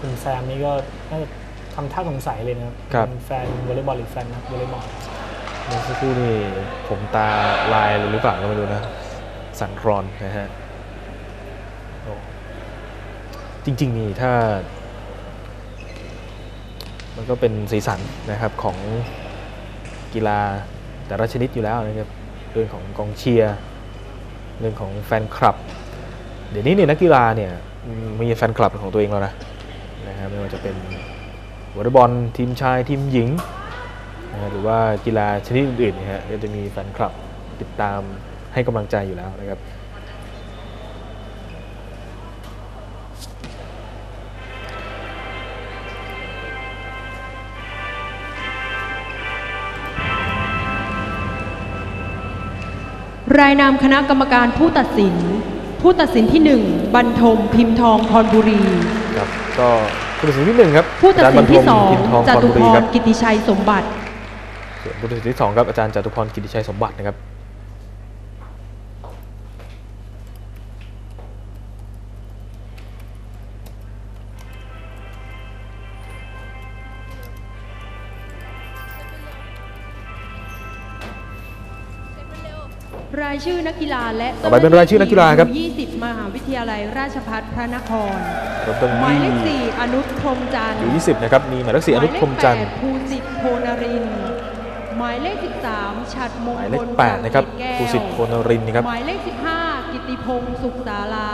คุณแซมนี่ก็น่าจะทำท่าสงสัยเลยนะครับครับ เป็นแฟนวอลเลย์บอลหรือแฟนนักวอลเลย์บอลเมื่อสักครู่นี่ผมตาลายหรือเปล่าก็ไม่รู้นะ สั่นคลอนนะฮะโอ้จริง ๆ นี่ถ้า มันก็เป็นสีสันนะครับของกีฬาแต่ละชนิดอยู่แล้วนะครับ เรื่องของกองเชียร์ เรื่องของแฟนคลับ เดี๋ยวนี้เนี่ยนักกีฬาเนี่ย มีแฟนคลับของตัวเองแล้วนะนะฮะไม่ว่าจะเป็นวอลเลย์บอลทีมชายทีมหญิงนะฮะหรือว่ากีฬาชนิดอื่นๆนี่ยฮะก็จะมีแฟนคลับติดตามให้กำลังใจอยู่แล้วนะครับรายนามคณะกรรมการผู้ตัดสิน ผู้ตัดสินที่ 1บรรทมพิมพ์ทองพรบุรี ครับก็ผู้ตัดสินที่หนึ่งครับผู้ตัดสินที่อาจารย์บรรทมพิมพ์ทอง2จพรตุบุพรีครรับกิติชัยสมบัติส่วนผู้ตัดสินที่สองครับอาจารย์จตุพรกิติชัยสมบัตินะครับายชื่อนักกีฬาและต่อไปเป็นรายชื่อนักกีฬาครับ20 มหาวิทยาลัยราชภัฏพระนครเริ่มต้นหมายเลขที่4อนุพรหมจันทร์อยู่20นะครับมีหมายเลขสี่อนุพรหมจันทร์หมายเลข8ภูสิทธิ์โพนรินทร์หมายเลข13ฉัดมงหมายคเลลขแปดนะครับแก้วภูสิทธิ์โพนรินทร์นะครับหมายเลข15 กิติพงศ์สุขศาลา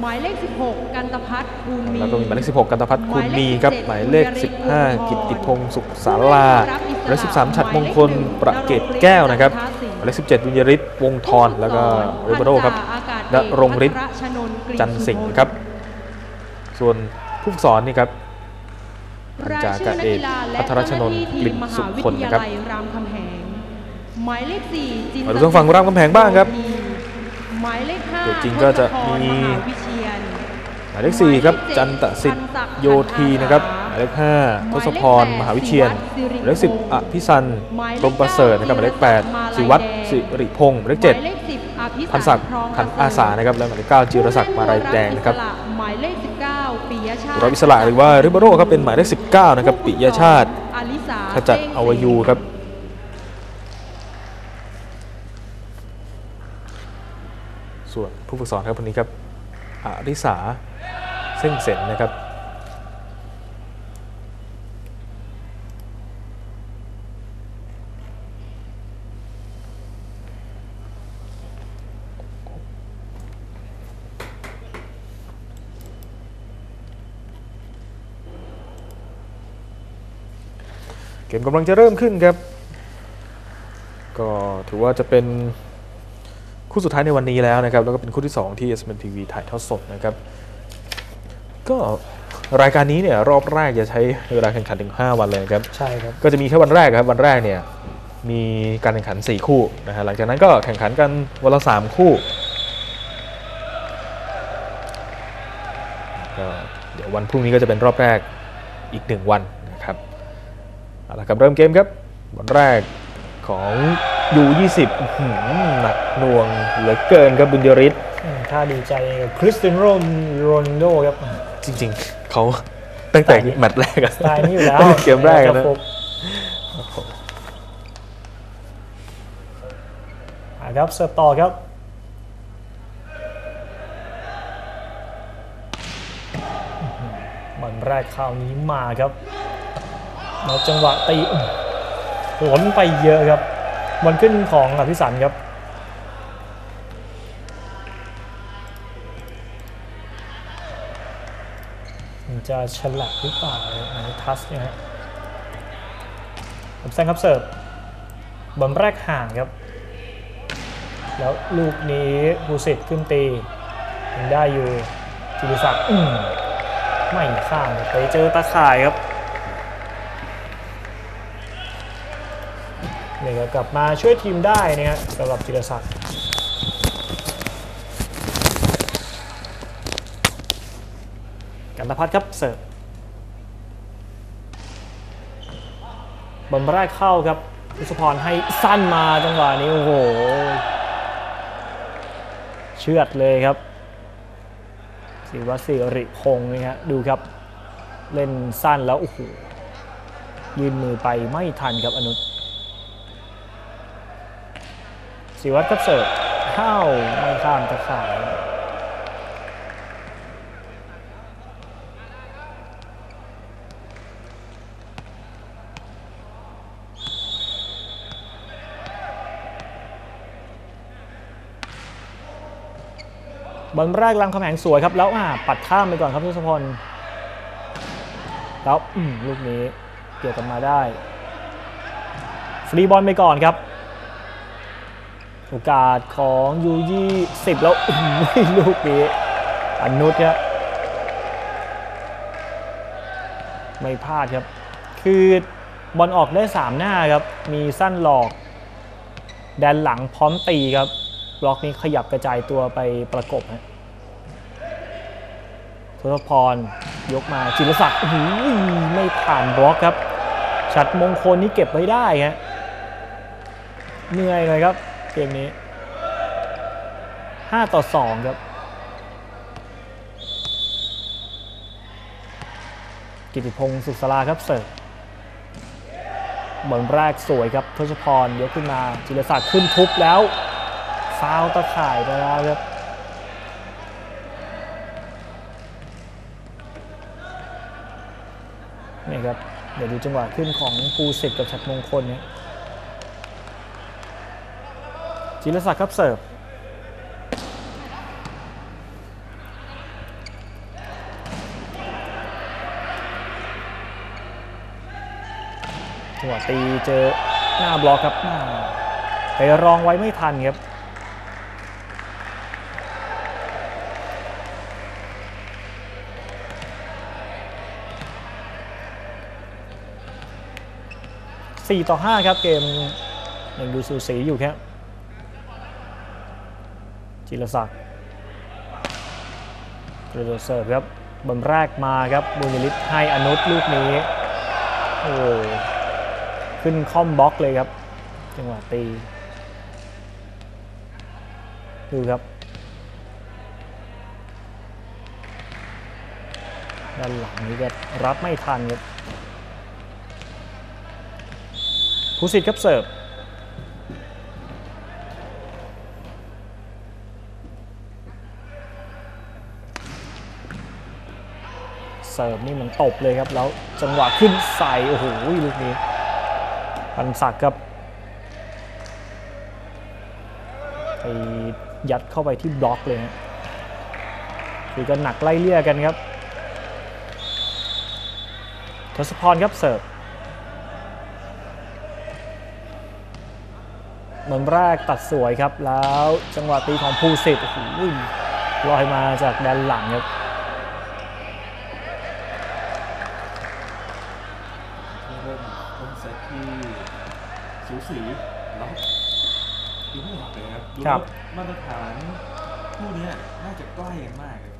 หมายเลข 16 กันตพัฒน์คูณมีแล้วก็มีหมายเลข 16 กันตพัฒน์คุณมีครับ หมายเลข 15 กิตติพงศ์สุขศาลาหมายเลข13 ฉัดมงคลประเกตแก้วนะครับ หมายเลข17วิญญริศวงศ์ทรแล้วก็เรเบโรครับและรงฤทธิ์จันทร์สิงห์ครับ ส่วนผู้ฝึกสอนนี่ครับพันรายจาชื่กาอนักเอกกีฬาและพัทรชนนท์กลิ่นสุคนนะครับมหาวิทยาลัยรามคำแหงหมายเลข4จินมาดูทางฝั่งรามคำแหงบ้างครับหมายเลข5ตัวจริงก็จะมีทศพรมหาวิเชียนหมายเลข4ครับจันตสิทธิ์โยธีนะครับหมายเลข5ทศพร มหาวิเชียนหมายเลข10อภิสันพรหมประเสริฐนะครับหมายเลข8สิวัตรสิริพงศ์หมายเลขหมายเลข7 10อภิพันศักดิ์ขันอาสานะครับและหมายเลข9จิรศักดิ์มาลายแดงนะครับหมายเลข19ปิยชาติรอยอิสระหรือว่าริบาโรครับเป็นหมายเลข19นะครับปิยชาติอลิสาขจัดอวยูครับส่วนผู้ฝึกสอนครับคนนี้ครับอาริสาเส้นเสนนะครับ เกมกำลังจะเริ่มขึ้นครับ ก็ถือว่าจะเป็นคู่สุดท้ายในวันนี้แล้วนะครับ แล้วก็เป็นคู่ที่ 2 ที่ SMN TV ถ่ายทอดสดนะครับ ก็รายการนี้เนี่ยรอบแรกจะใช้เวลาแข่งขันถึง 5 วันเลยนะครับ ใช่ครับ ก็จะมีแค่วันแรกครับวันแรกเนี่ยมีการแข่งขัน 4 คู่นะฮะหลังจากนั้นก็แข่งขันกันวันละ 3 คู่ก็เดี๋ยววันพรุ่งนี้ก็จะเป็นรอบแรกอีก 1 วันนะครับ เอาละครับเริ่มเกมครับวันแรกของ U20 อื้อหือหนักหน่วงเหลือเกินครับบุญยริศอืมถ้าดีใจกับคริสเตียโนโรนัลโดครับ จริงๆ เขาตั้งแต่แมตช์แรกอะสไตล์นี้อยู่แล้วตั้งแต่เกมแรกอะนะคบอะครับเสิร์ฟต่อครับบอลแรกคราวนี้มาครับ แล้วจังหวะตีหลนไปเยอะครับบอลขึ้นของอภิสันครับจะฉลับหรือเปล่าอันนี้ทัสนี่ยฮะผมแซงครับเสิร์ฟบอลแรกห่างครับ แล้วลูกนี้บูสิตขึ้นตียังได้อยู่จิริศักดิ์อื้อไม่ข้ามไปเจอตาข่ายครับ นี่ยก็กลับมาช่วยทีมได้นะฮะสำหรับจิรศักดิ์กันตพัฒน์ครับเสิร์ฟบอลแรกเข้าครับพุทธพรให้สั้นมาจังหวะนี้โอ้โหเชือดเลยครับศิวศิริพงศ์นะฮะดูครับเล่นสั้นแล้วโอ้โหยืนมือไปไม่ทันครับอนุช ศิวัตรครับเสิร์ฟเข้าไม่ข้ามตะข่ายบอลแรกลังคำแหงสวยครับ แล้วอ่าปัดข้ามไปก่อนครับทศพลแล้วลูกนี้เกี่ยวกันมาได้ ฟรีบอลไปก่อนครับ โอกาสของยูยี่สิบแล้วอื้อหือลูกนี้อนุชครับไม่พลาดครับ คือบอลออกได้ 3 หน้าครับ มีสั้นหลอก แดนหลังพร้อมตีครับ บล็อกนี้ขยับกระจายตัวไปประกบฮะทศพร ยกมาจิรศักดิ์อื้อหือไม่ผ่านบล็อกครับ ชัดมงคลนี้เก็บไว้ได้ฮะเหนื่อยเลยครับ เกมนี้5ต่อ2ครับ กิติพงศ์สุขสลาครับเสิร์ฟบอลแรกสวยครับทศพรยกขึ้นมาจิรศักดิ์ขึ้นทุบแล้วฟาวตะข่ายไปแล้วครับนี่ครับ เดี๋ยวดูจังหวะขึ้นของภูสิทธิ์กับชัดมงคลเนี่ย จิรศักดิ์ครับเสิร์ฟจังหวะตีเจอหน้าบล็อกครับอ่าไปรองไว้ไม่ทันครับ4 ต่อ 5 ครับ เกมยังดูสูสีอยู่ครับ จิรศักดิ์กระโดดเสิร์ฟครับบอลแรกมาครับบุญยฤทธิ์ให้อนุชลูกนี้โอ้ขึ้นคอมบล็อกเลยครับ จังหวะตี ดูครับ ด้านหลังนี้ก็รับไม่ทันครับผู้สิทธิ์ครับเสิร์ฟ เสิร์ฟนี่มันตบเลยครับ แล้วจังหวะขึ้นใส่โอ้โหลูกนี้พันศักดิ์ครับไปยัดเข้าไปที่บล็อกเลยฮะคือกันหนักไล่เลี่ยกันครับทศพรครับเสิร์ฟบอลแรกตัดสวยครับ แล้วจังหวะตีของภูสิทธิ์โอ้โหลอยมาจากแดนหลังครับ ครับดูครับ มาตรฐานคู่เนี้ยน่าจะใกล้กันมากเลย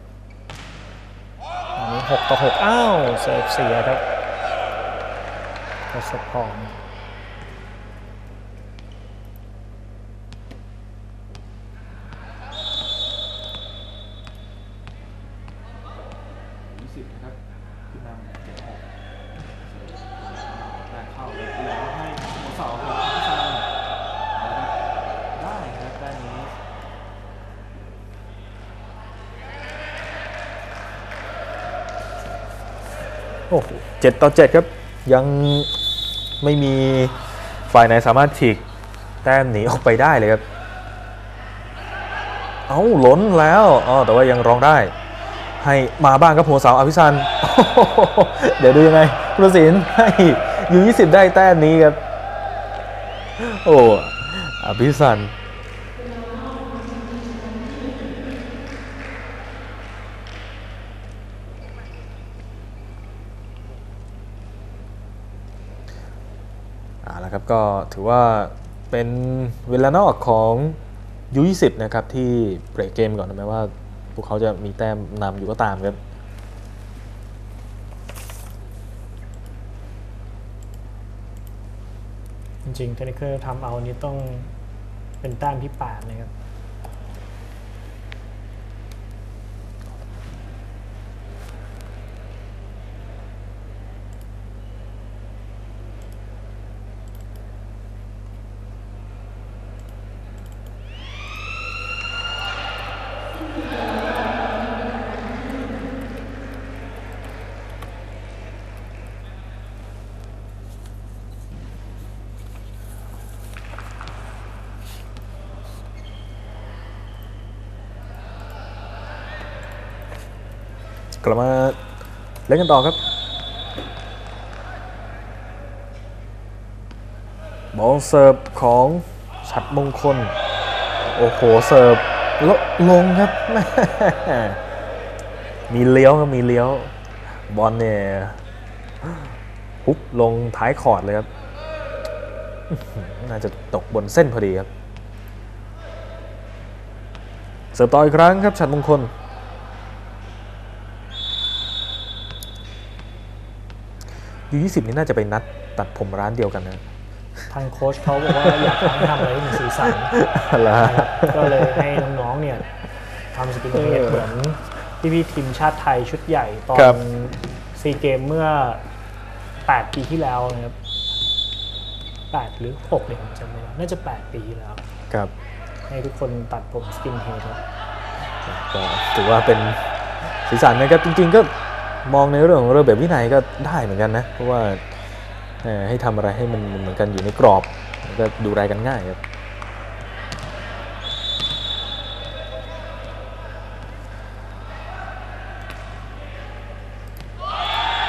อันนี้6ต่อ6อ้าวเสิร์ฟเสียครับทศพร ยี่สิบนะครับขึ้นนำเจ็ดหกแต่เข้าเลยแล้วให้หัวเสาของพิซานเอาละครับได้ครับด้านนี้ โอ้โห 7 ต่อ 7 ครับ ยังไม่มีฝ่ายไหนสามารถฉีกแต้มหนีออกไปได้เลยครับ เอาล้นแล้วอ๋อแต่ว่ายังร้องได้ ให้มาบ้างครับหัวเสาอภิสันเดี๋ยวดูยังไงพุทธศิลป์ให้อยู่ 20 ได้แต้มนี้ครับ โอ้อภิสัน เอาละครับก็ ถือว่าเป็นเวลานอกของยู20นะครับ ที่เบรกเกมก่อนนะแม้ว่า พวกเขาจะมีแต้มนำอยู่ก็ตามครับจริงๆเทนนิเคอร์ทำเอานี้ต้องเป็นแต้มที่8เลยครับ นกันต่อครับบอลเสิร์ฟของฉัดมงคล โอ้โห เสิร์ฟลวลงครับแม่มีเลี้ยวครับมีเลี้ยว บอลเนี่ยฮุบลงท้ายคอร์ดเลยครับ น่าจะตกบนเส้นพอดีครับ เสิร์ฟต่ออีกครั้งครับฉัตรมงคล U ยี่สิบนี่น่าจะไปนัดตัดผมร้านเดียวกันนะ ทางโค้ชเขาบอกว่าอยากให้ทำอะไรให้มีสีสันแล้วนะครับก็เลยให้น้องๆเนี่ยทำ skinhead เหมือนที่พี่ทีมชาติไทยชุดใหญ่ตอนครับซีเกมส์เมื่อ 8 ปีที่แล้วนะครับ 8 หรือ 6เนี่ยผมจำไม่ได้น่าจะ 8 ปีที่แล้ว ครับให้ทุกคนตัดผมสกินเฮดครับ ก็ถือว่าเป็นสีสันนะครับจริงๆก็ มองในเรื่องของระเบียบวินัยก็ได้เหมือนกันนะ เพราะว่าเอ่อให้ทำอะไรให้มันเหมือนกันอยู่ในกรอบแล้วก็ดูแลกันง่ายครับ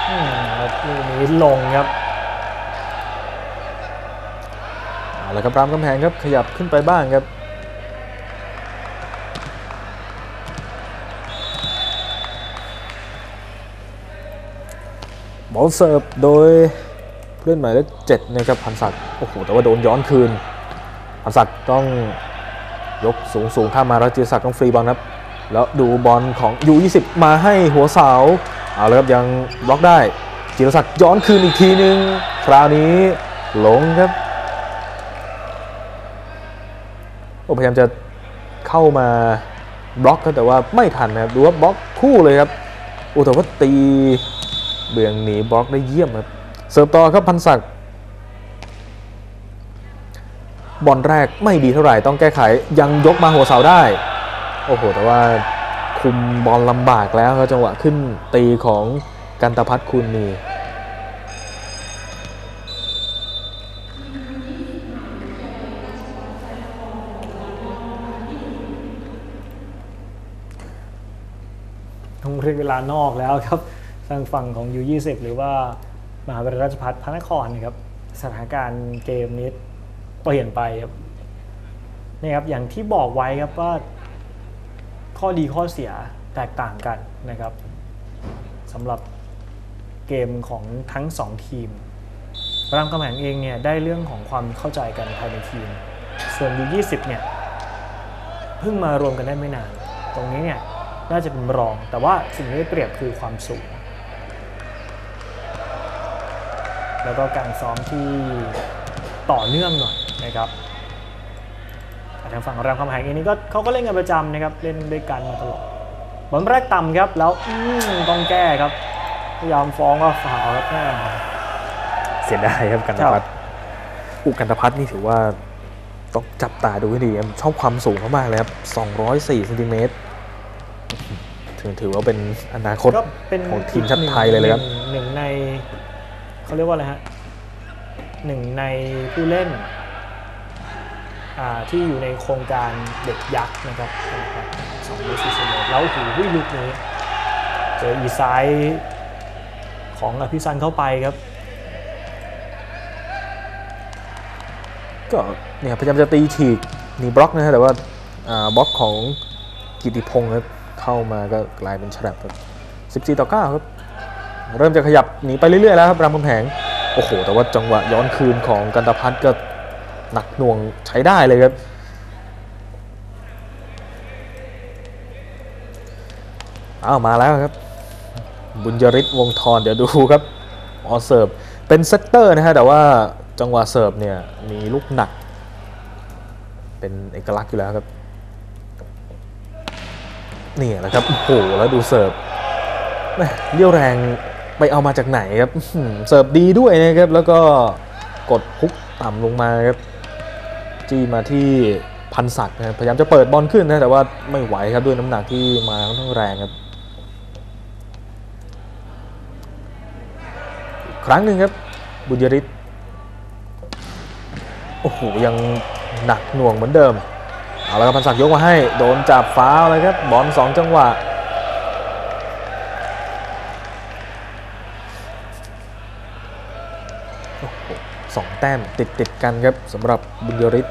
อืมแล้วลูกนี้ลงครับเอาละครับรามกำแพงครับขยับขึ้นไปบ้างครับ บอลเสิร์ฟโดยเล่นหมายเลขเจ็ดนะครับพันศักดิ์โอ้โหแต่ว่าโดนย้อนคืนพันศักดิ์ต้องยกสูงสูงข้ามมาแล้วจิรศักดิ์ต้องฟรีบอลครับแล้วดูบอลของยู20มาให้หัวเสาเอาเลยครับยังบล็อกได้จิรศักดิ์ย้อนคืนอีกทีนึง คราวนี้หลงครับโอ้พยายามจะเข้ามาบล็อกครับแต่ว่าไม่ทันนะครับดูว่าบล็อกคู่เลยครับโอ้แต่ว่าตี เบี่ยงหนีบล็อกได้เยี่ยมครับเสิร์ฟต่อครับพันศักดิ์บอลแรกไม่ดีเท่าไหร่ต้องแก้ไขยังยกมาหัวเสาได้ โอ้โห แต่ว่าคุมบอลลำบากแล้วครับจังหวะขึ้นตีของกันตพัฒน์คุณมีต้องเรียกเวลานอกแล้วครับ ทางฝั่งของ U20 หรือว่ามหาวิทยาลัยราชภัฏพระนครนะครับสถานการณ์เกมนี้เปลี่ยนไปครับนี่ครับอย่างที่บอกไว้ครับว่าข้อดีข้อเสียแตกต่างกันนะครับสำหรับเกมของทั้ง 2 ทีมรามคำแหงเองเนี่ยได้เรื่องของความเข้าใจกันภายในทีม ส่วน U20 เนี่ยเพิ่งมารวมกันได้ไม่นาน ตรงนี้เนี่ยน่าจะเป็นรอง แต่ว่าสิ่งที่ได้เปรียบคือความสูง แล้วก็การซ้อมที่ต่อเนื่องหน่อยนะครับแต่ทางฝั่งรามคำแหงเองนี่ก็เขาก็เล่นกันประจำนะครับ เล่นด้วยกันมาตลอดบอลแรกต่ำครับ แล้วอืมต้องแก้ครับ พยายามฟ้องว่าฝ่าวครับแม่เสียดายครับกันตพัฒน์อุยกันตพัฒน์นี่ถือว่าต้องจับตาดูให้ดีครับชอบความสูงเขามากเลยครับ 204เซนติเมตรถือถือว่าเป็นอนาคตก็เป็นของทีมชาติไทยเลยเลยครับหนึ่งหนึ่งใน เขาเรียกว่าอะไรฮะหนึ่งในผู้เล่นอ่าที่อยู่ในโครงการเด็กยักษ์นะครับสองเมตรสี่สิบเมตรแล้วหูวิลุกนี้ เจออีซ้ายของอภิสันเข้าไปครับ ก็เนี่ยพยายามจะตีฉีกหนีบล็อกนะฮะแต่ว่าอ่าบล็อกของกิติพงศ์เข้ามาก็กลายเป็นฉลับครับ14 ต่อ 9 ครับ เริ่มจะขยับหนีไปเรื่อยๆแล้วครับรามคำแหงโอ้โห แต่ว่าจังหวะย้อนคืนของกันตพัฒน์ก็หนักหน่วงใช้ได้เลยครับอ้าวมาแล้วครับ บุญยริศวงศ์ทรเดี๋ยวดูครับออเสิร์ฟเป็น setter นะฮะแต่ว่าจังหวะเสิร์ฟเนี่ยมีลูกหนัก เป็นเอกลักษณ์อยู่แล้วครับนี่แหละครับโอ้โหแล้วดูเสิร์ฟแม่เรี่ยวแรง ไปเอามาจากไหนครับเสิร์ฟดีด้วยนะครับ แล้วก็กดพุกต่ำลงมาครับจี้มาที่พันศักดิ์พยายามจะเปิดบอลขึ้นนะแต่ว่าไม่ไหวครับด้วยน้ำหนักที่มาค่อนข้างแรงครับ ครั้งหนึ่งครับ บุญยริศโอ้โหยังหนักหน่วงเหมือนเดิมเอาแล้วครับพันศักดิ์ยกมาให้ โดนจับฟ้าวเลยครับบอลสองจังหวะ โอ้โห สองแต้มติดติดกันครับสำหรับบุญยริศ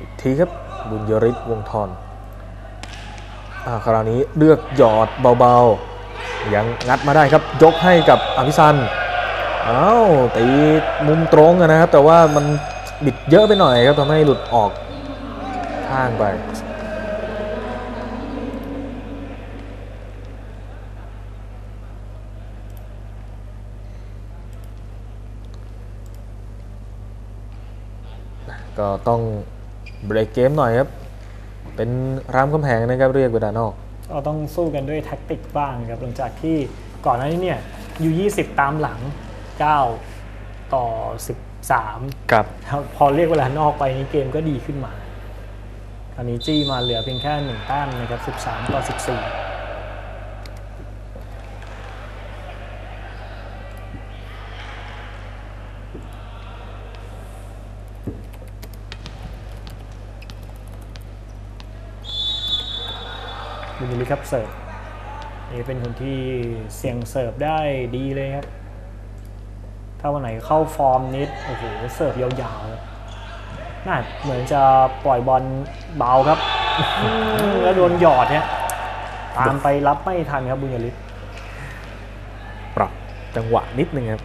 อีกทีครับบุญยริศวงศ์ทอ่าคราวนี้เลือกหยอดเบาๆ ยังงัดมาได้ครับยกให้กับอภิสันอ้าวตีมุมตรงนะครับ แต่ว่ามันบิดเยอะไปหน่อยครับทำให้หลุดออกข้างไป ก็ต้องเบรกเกมหน่อยครับ เป็นรามคำแหงนะครับเรียกเวลานอกก็ต้องสู้กันด้วยแท็กติกบ้างครับหลังจากที่ก่อนหน้านี้เนี่ยยู20 ตามหลัง 9 ต่อ 13กับครับพอเรียกเวลานอกไปนี้เกมก็ดีขึ้นมาตอนนี้จี้มาเหลือเพียงแค่หนึ่งแต้มนะครับ 13 ต่อ 14 ครับเสิร์ฟนี่เป็นคนที่เสียงเสิร์ฟได้ดีเลยครับ ถ้าวันไหนเข้าฟอร์มนิดโอ้โหเสิร์ฟยาวๆครับน่าเหมือนจะปล่อยบอลเบาครับอื้อหือแล้วโดนหยอดเนี่ยตามไปรับไม่ทันครับบุญยริศปรับจังหวะนิดนึงครับ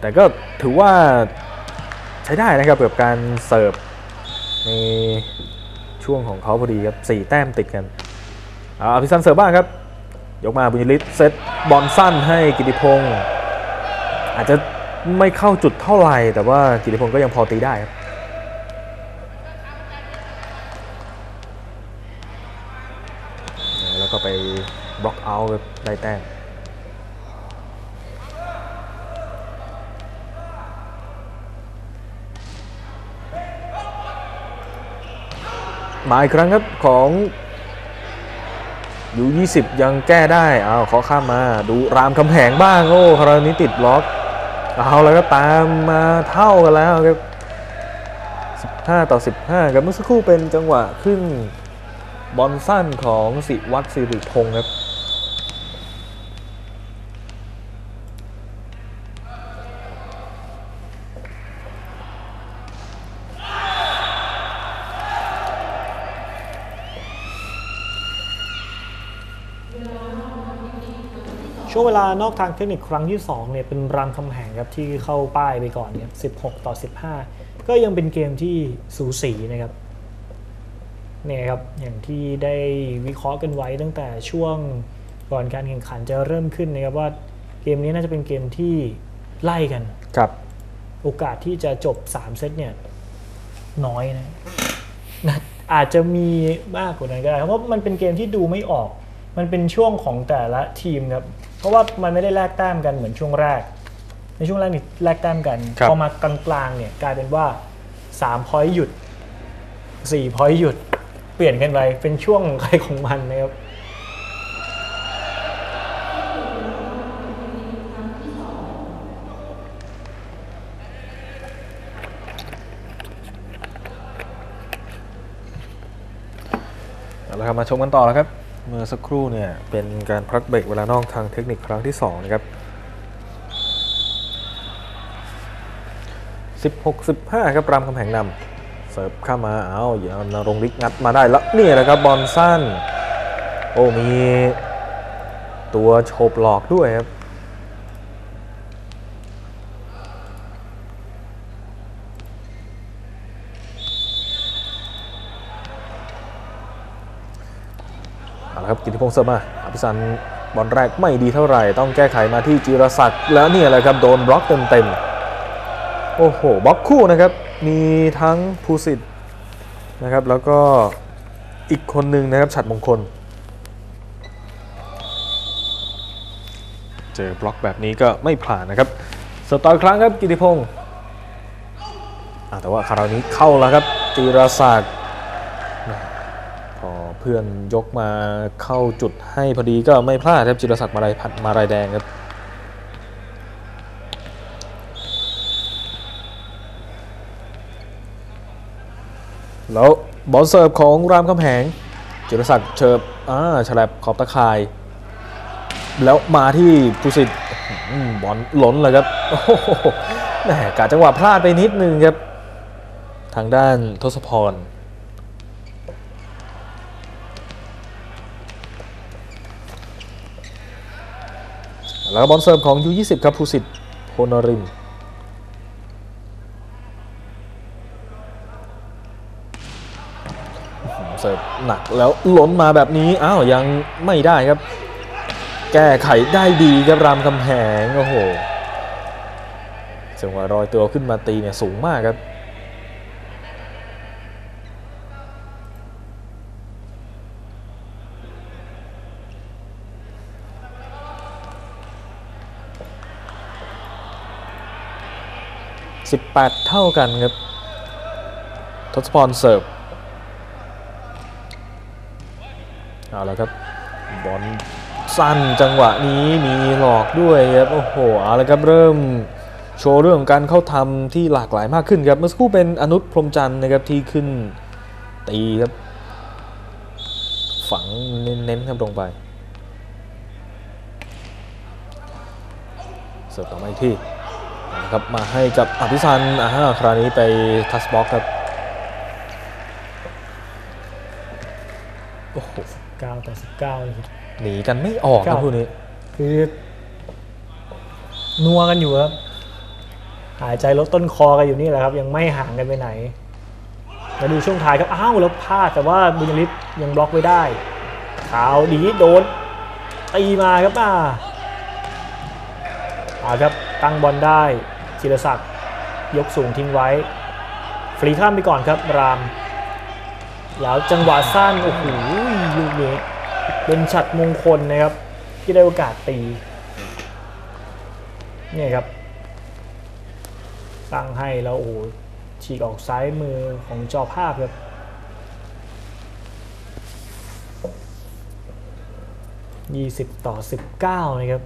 แต่ก็ถือว่าใช้ได้นะครับกับการเสิร์ฟในช่วงของเขาพอดีครับสี่แต้มติดกันเอาอภิสันเสิร์ฟบ้างครับ ยกมาบุญยริศเซตบอลสั้นให้กิติพงศ์อาจจะไม่เข้าจุดเท่าไหร่ แต่ว่ากิติพงศ์ก็ยังพอตีได้ครับแล้วก็ไปบล็อกเอาท์ได้แต้มมาอีกครั้งครับของ ยู20 ยังแก้ได้เอาขอข้ามมาดูรามคำแหงบ้างโอ้คราวนี้ติดบล็อกเอาแล้วก็ตามมาเท่ากันแล้วครับ15 ต่อ 15ครับเมื่อสักครู่เป็นจังหวะขึ้นบอลสั้นของสิวัตรสิริพงศ์ครับ เวลานอกทางเทคนิคครั้งที่2เนี่ยเป็นรามคำแหงครับที่เข้าป้ายไปก่อนเนี่ย16 ต่อ 15 ก็ยังเป็นเกมที่สูสีนะครับเนี่ยครับอย่างที่ได้วิเคราะห์กันไว้ตั้งแต่ช่วงก่อนการแข่งขันจะเริ่มขึ้นนะครับว่าเกมนี้น่าจะเป็นเกมที่ไล่กันครับ โอกาสที่จะจบ 3 เซตเนี่ยน้อยนะนะอาจจะมีมากกว่านั้นก็ได้เพราะว่ามันเป็นเกมที่ดูไม่ออก มันเป็นช่วงของแต่ละทีมครับ เพราะว่ามันไม่ได้แลกแต้มกันเหมือนช่วงแรก ในช่วงแรกนี่แลกแต้มกันครับ พอมากลางๆเนี่ยกลายเป็นว่า3พอยต์หยุด4พอยต์หยุดเปลี่ยนกันไปเป็นช่วงของใครของมันนะครับเอาละครับมาชมกันต่อแล้วครับ เมื่อสักครู่เนี่ยเป็นการพักเบรกเวลานอกทางเทคนิคครั้งที่2นะครับ16 15 ครับรามคำแหงนำเสิร์ฟเข้ามาเอาอย่านรงฤทธิ์งัดมาได้แล้วนี่แหละครับบอลสั้น โอ้มีตัวโฉบหลอกด้วยครับ เอาละครับกิติพ งเสริมาอภิสันบอลแรกไม่ดีเท่าไหร่ ต้องแก้ไขมาที่จิรศักดิ์แล้วเนี่ยแหละครับโดนบล็อกเต็มๆโอ้โหบล็อกคู่นะครับ มีทั้งภูสิทธิ์นะครับ แล้วก็อีกคนหนึ่งนะครับฉัดมงคล เจอบล็อกแบบนี้ก็ไม่ผ่านนะครับสต่ออีกครั้งครับกิติพงศ์แต่ว่าคราวนี้เข้าแล้วครับจิรศักดิ์ พอเพื่อนยกมาเข้าจุดให้พอดีก็ไม่พลาดครับจิรศักดิ์มาลายพัดมาลายแดงครับแล้วบอลเสิร์ฟของรามคำแหงจิรศักดิ์เชิบอ่าฉลับขอบตะข่าย แล้วมาที่ภูสิทธิ์บอลล้นเลยครับโอ้โหแหมกาจังหวะพลาดไปนิดนึงครับ ทางด้านทศพร แล้วบอลเสร์ฟของยู20ครับภูสิทธิ์โพนริมเสิร์ฟหนักแล้วล้นมาแบบนี้ อ้าวยังไม่ได้ครับ แก้ไขได้ดีครับรามคำแหง โอ้โหจังหวะรอยตัวขึ้นมาตีเนี่ยสูงมากครับ 18 เท่ากันครับ ทศพรเสิร์ฟ เอาละครับ บอลสั้นจังหวะนี้มีหลอกด้วยครับ โอ้โห เอาละครับ เริ่มโชว์เรื่องของการเข้าทำที่หลากหลายมากขึ้นครับ เมื่อสักครู่เป็นอนุชพรมจันทร์นะครับที่ขึ้นตีครับ ฝังเน้นๆครับลงไปเสิร์ฟต่อมาอีกที่ ครับมาให้กับอภิสันอ่าคราวนี้ไปทัสบ็อกครับโอ้โห9ต่อ19เลยครับหนีกันไม่ออกครับเก้าคู่นี้ คือนัวกันอยู่ครับ หายใจลดต้นคอกันอยู่นี่แหละครับ ยังไม่ห่างกันไปไหนมาดูช่วงท้ายครับ อ้าวแล้วพลาดแต่ว่าบุญยฤทธิ์ยังบล็อกไว้ได้ขาวดีโดนตีมาครับอ่าอ่าครับ ตั้งบอลได้จิรศักดิ์ยกสูงทิ้งไว้ ฟรีข้ามไปก่อนครับราม แล้วจังหวะสั้นโอ้โหลูกนี้เป็นฉัดมงคลนะครับ ที่ได้โอกาสตีนี่ครับ ตั้งให้แล้วโอ้โหฉีกออกซ้ายมือของจอภาพครับ20 ต่อ 19 นะครับ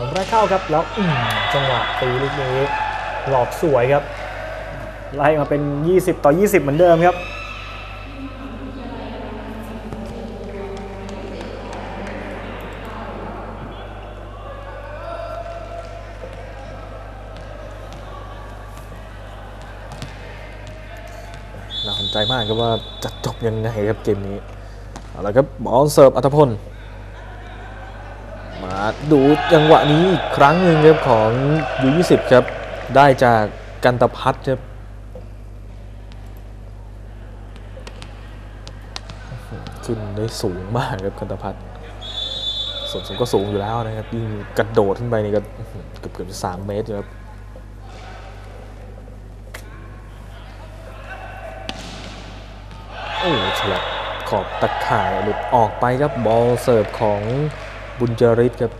บอลแรกเข้าครับแล้วจังหวะตีลูกนี้หลอกสวยครับ ไล่มาเป็น 20 ต่อ 20 เหมือนเดิมครับน่าสนใจมากครับว่าจะจบยังไงครับเกมนี้เอาละครับบอลเสิร์ฟอัตพล ดูจังหวะนี้อีกครั้งหนึ่งครับของยู20ครับ ได้จากกันตพัฒน์ครับขึ้นได้สูงมากครับกันตพัฒน์ส่วนสูงก็สูงอยู่แล้วนะครับยิ่งกระโดดขึ้นไปนี่ก็เกือบเกือบสามเมตรอยู่ครับโอ้ฉลับขอบตะข่ายหลุดออกไปครับบอลเสิร์ฟของ บุญจริตครับ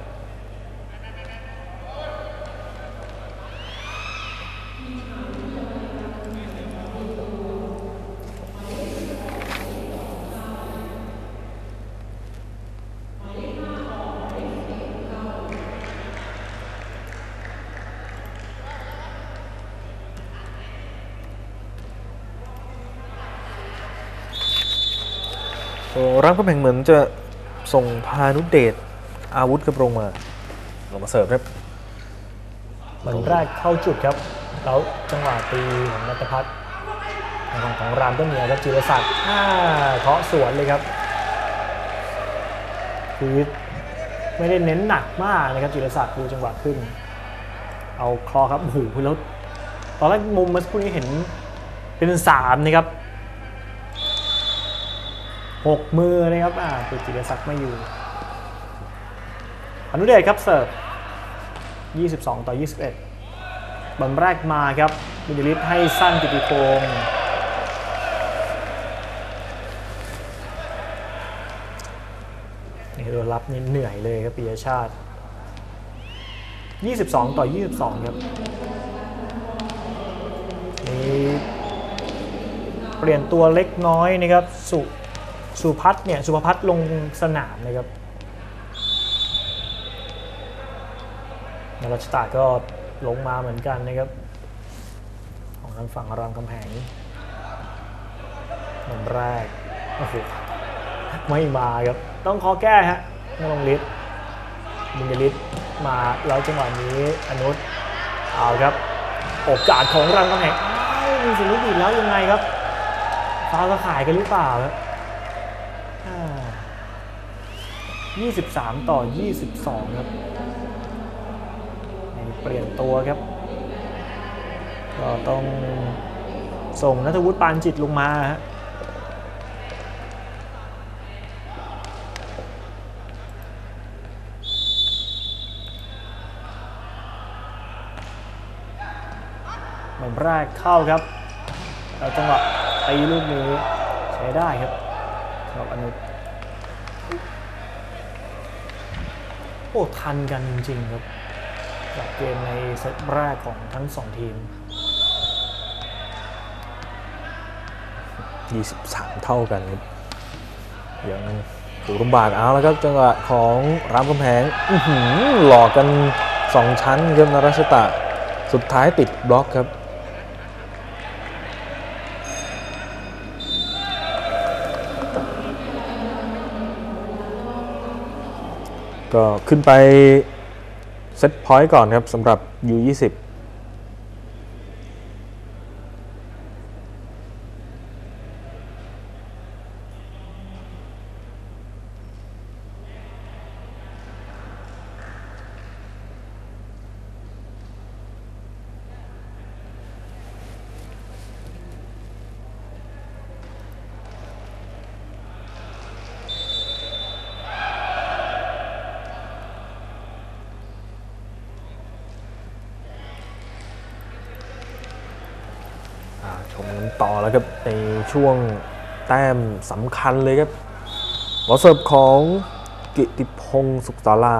โอ้รามคำแหงเหมือนจะส่งพานุเดช อาวุธกับลงมาลงมาเสิร์ฟครับบอลแรกเข้าจุดครับ แล้วจังหวะตีของนัทพัฒน์ของของรามก็เหนียวครับจิรศักดิ์อ่าเคาะสวนเลยครับคือไม่ได้เน้นหนักมากนะครับจิรศักดิ์ดูจังหวะขึ้น เอาคลอครับโอ้โหแล้วตอนแรกมุมเมื่อสักครู่นี้เห็นเป็นสามนะครับหกมือนะครับอ่าตัวจิรศักดิ์ไม่อยู่ นุเดชครับเสิร์ฟ 22 ต่อ 21บอลแรกมาครับบุญยฤทธิ์ให้สั้นกิติพงศ์นี่โดนรับนี่เหนื่อยเลยครับปิยชาติ 22 ต่อ 22 ครับนี่เปลี่ยนตัวเล็กน้อยนะครับ สุสุพัฒเนี่ยสุภพัฒลงสนามนะครับ รัชตาก็ลงมาเหมือนกันนะครับ ของทางฝั่งรามคำแหงหมือนแรกโอ้โหไม่มาครับ ต้องขอแก้ฮะนรงฤทธิ์บุญยฤทธิ์มาแล้วจังหวะนี้อนุชเอาครับ โอกาสของรามคำแหงมีสิลุกอีกแล้วยังไงครับฟาวล์ตะขายกันหรือเปล่าครับ23 ต่อ 22 ครับ ปลี่ยนตัวครับก็ต้องส่งนัทวุฒิปานจิตลงมาฮะเหมือนแรกเข้าครับแล้วจังหวะตีลูกนี้ใช้ได้ครับสำหรับอนุโอ้ทันกันจริงๆครับ จากเกมในเซตแรกของทั้งสองทีม 23 เท่ากันครับยังถูกรุมบาดเอาแล้วครับจังหวะของรามคำแหงอื้อหือหลอกกัน 2 ชั้นครับนรัชตะ สุดท้ายติดบล็อกครับก็ขึ้นไป เซตพอยต์ก่อนครับสำหรับ U20 อ่าชมกันต่อแล้วครับใน ช่วงแต้มสำคัญเลยครับบอลเสิร์ฟของกิติพงศ์สุขศาลา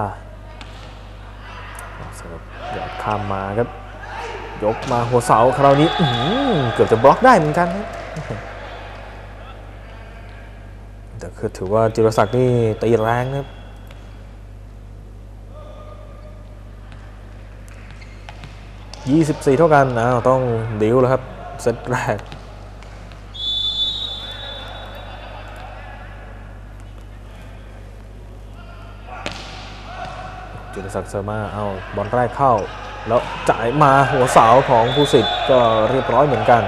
บอลเสิร์ฟยอดข้ามมาครับ ยกมาหัวเสาคราวนี้เกือบจะบล็อกได้เหมือนกันแต่คือถือว่าจิรศักดิ์นี่ตีแรงครับ24 เท่ากันอ้าวต้องดิวแล้วครับ เซตแรก ศักดิ์เซอร์มาเอาบอลแรกเข้า แล้วจ่ายมาหัวเสาของภูสิทธิ์ก็เรียบร้อยเหมือนกัน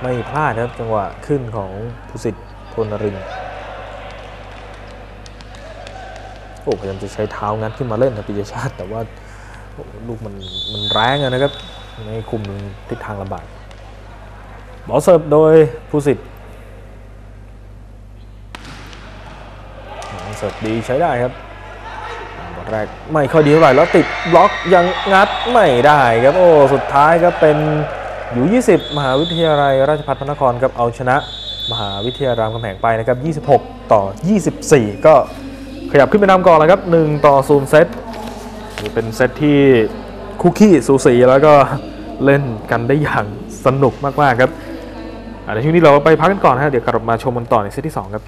ไม่พลาดครับจังหวะขึ้นของภูสิทธิ์พลนรินทร์โอ้พยายามจะใช้เท้างัดขึ้นมาเล่นนะปิยชาติ แต่ว่าลูกมันมันแรงนะครับในคุมทิศทางลำบากบอลเสิร์ฟโดยผู้สิทธิ์เสิร์ฟดีใช้ได้ครับ แรกไม่ค่อยดีเท่าไหร่แล้วติดบล็อกยังงัดไม่ได้ครับ โอ้ สุดท้ายก็เป็นอยู่ 20 มหาวิทยาลัยราชภัฏพระนครครับเอาชนะ มหาวิทยาลัยรามคำแหงไปนะครับ 26 ต่อ 24 ก็ขยับขึ้นไปนำก่อนแล้วครับ 1 ต่อ0เซตนี่เป็นเซตที่คุกกี้สูสีแล้วก็เล่นกันได้อย่างสนุกมากๆครับอะในช่วงนี้เราไปพักกันก่อนนะฮะเดี๋ยวกลับมาชมกันต่อในเซตที่ 2 ครับ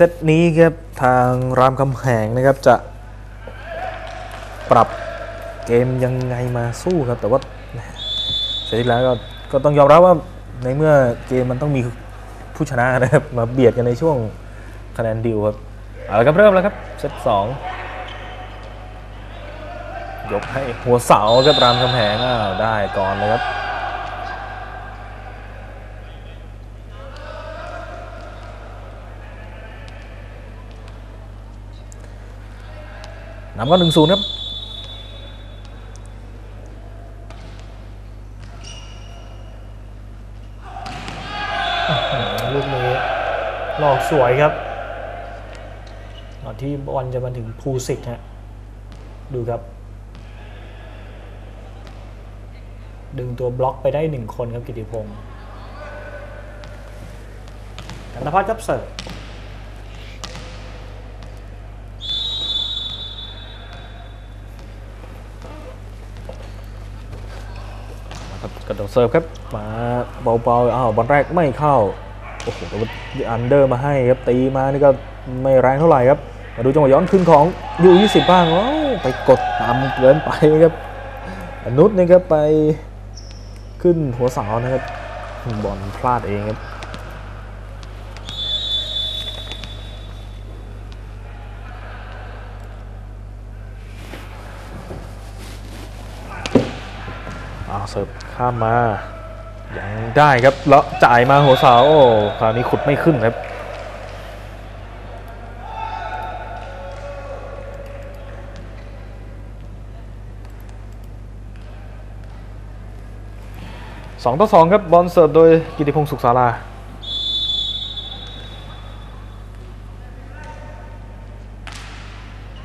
เซตนี้ครับทางรามคำแหงนะครับจะปรับเกมยังไงมาสู้ครับแต่ว่าแหมเซตที่แล้วก็ก็ต้องยอมรับว่าในเมื่อเกมมันต้องมีผู้ชนะนะครับมาเบียดกันในช่วงคะแนนดิวครับเอาละครับเริ่มแล้วครับเซตสองยกให้หัวเสาครับรามคำแหงอ้าวได้ก่อนเลยครับ นำก็หนึ่งศูนย์ครับลูกนี้หลอกสวยครับก่อนที่บอลจะมาถึงภูสิทธ์ฮะดูครับ ดึงตัวบล็อกไปได้หนึ่งคนครับกิติพงศ์กันตพัฒน์ครับเสิร์ฟ ครับกระโดดเสิร์ฟครับมาเบาๆอ้าวบอลแรกไม่เข้าโอ้โหแต่ว่า under มาให้ครับตีมานี่ก็ไม่แรงเท่าไหร่ครับมาดูจังหวะย้อนขึ้นของ U20บ้างไปกดต่ำเกินไปครับอนุษนี่ครับไปขึ้นหัวเสานะครับบอลพลาดเองครับอ้าเสิร์ฟ ข้ามมายังได้ครับแล้วจ่ายมาหัวเสาโอ้คราวนี้ขุดไม่ขึ้นครับสองต่อสองครับบอลเสิร์ฟโดยกิติพงศ์สุขศาลา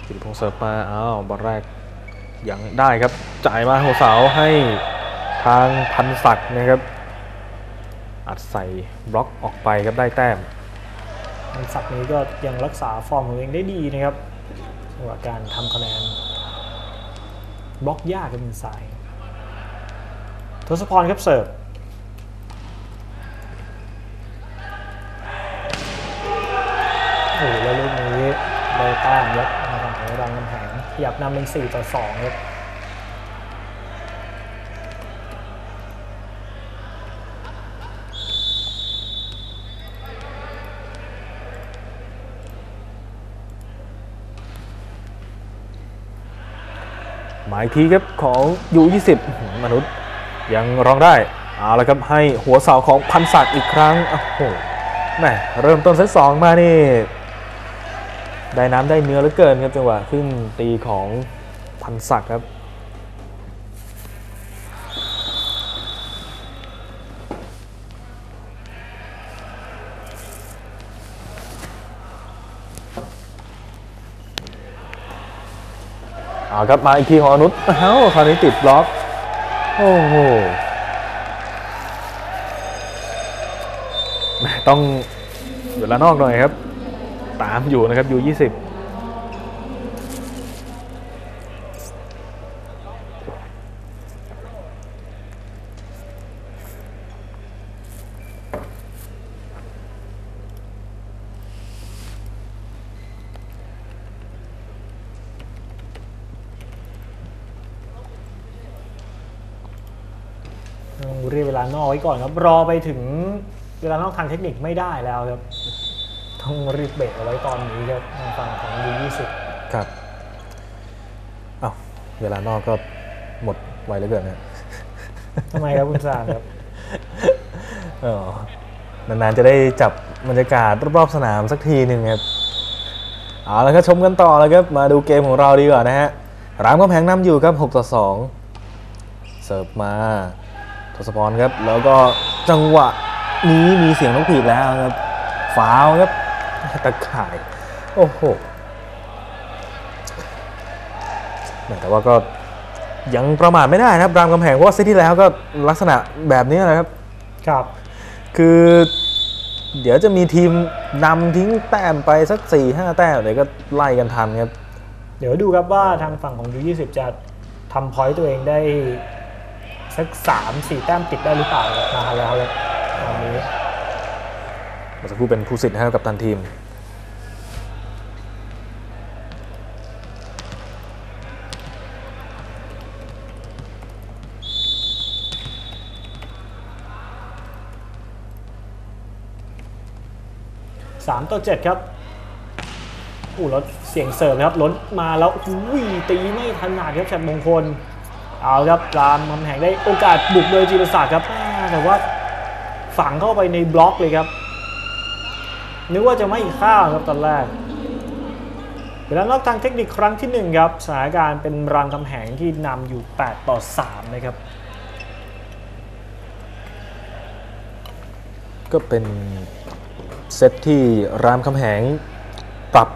กิติพงศ์เสิร์ฟมาอ้าวบอลแรกยังได้ครับจ่ายมาหัวเสาให้ ทางพันศักดิ์นะครับ อัดใส่บล็อกออกไปครับได้แต้มมันศักดิ์นี้ก็ยังรักษาฟอร์มของตัวเองได้ดีนะครับจังหวะการทำคะแนนบล็อกยากกับมือซ้ายทศพรครับเสิร์ฟโอ้โหแล้วลูกนี้ได้แต้มครับทางฝั่งของรามคำแหงขยับนำเป็น 4 ต่อ2ครับ หมายทีครับของยู20มนุษย์ยังร้องได้เอาละครับให้หัวเสาของพันศักดิ์อีกครั้งโอ้โหแม่เริ่มต้นเซตสองมานี่ได้น้ำได้เนื้อเหลือเกินครับจังหวะขึ้นตีของพันศักดิ์ครับ ครับมาอีกทีของอนุษเอ้าคราวนี้ติดบล็อกโอ้โหต้องเวลานอกหน่อยครับ ตามอยู่นะครับอยู่20 ต้องเรียกเวลานอก ไว้ก่อนครับ รอไปถึงเวลานอกทางเทคนิคไม่ได้แล้วครับต้องรีบเบรกเอาไว้ตอนนี้ครับทางฝั่งของยู20ครับเอาวเวลานอกก็หมดไวเหลือเกินนะทำไมครับคุณสารครับอ๋อนานๆจะได้จับบรรยากาศรอบๆสนามสักทีหนึ่งครับเอาแล้วก็ชมกันต่อแล้วครับมาดูเกมของเราดีกว่านะฮะรามคำแพงนำอยู่ครับ6ต่อ2เสิร์ฟมาท ศพรครับ แล้วก็จังหวะนี้มีเสียงนกผีดแล้วครับฟาวล์ครับตะข่าย โอ้โหแหม่แต่ว่าก็ยังประมาทไม่ได้นะครับรามคำแหงเพราะว่าเซตที่แล้วก็ลักษณะแบบนี้นะครับ ครับ คือ เดี๋ยวจะมีทีมนำทิ้งแต้มไปสัก4ี่ห้าแต้มเดี๋ยวก็ไล่กันทันครับ เดี๋ยวดูครับว่าทางฝั่งของยู20จะทำพอยต์ตัวเองได้ สัก3 4แต้มติดได้หรือเปล่าครับมาแล้วครับตอนนี้มื่อสักครู่เป็นผู้สิทธิ์ให้กับตันทีมสามต่อเจ็ดครับอู้รถเสียงเสิร์ฟนะครับล้นมาแล้วอุ้ยตีไม่ถนัดครับฉัดมงคล เอาครับรามคำแหงได้โอกาสบุกโดยจีรศักดิ์ครับแต่ว่าฝังเข้าไปในบล็อกเลยครับ นึกว่าจะไม่ข้าวครับตอนแรกเวลานอกทางเทคนิคครั้งที่หนึ่งครับสถานการณ์เป็นรามคำแหงที่นำอยู่ 8 ต่อ 3 นะครับ ก็เป็นเซตที่รามคำแหงปรับ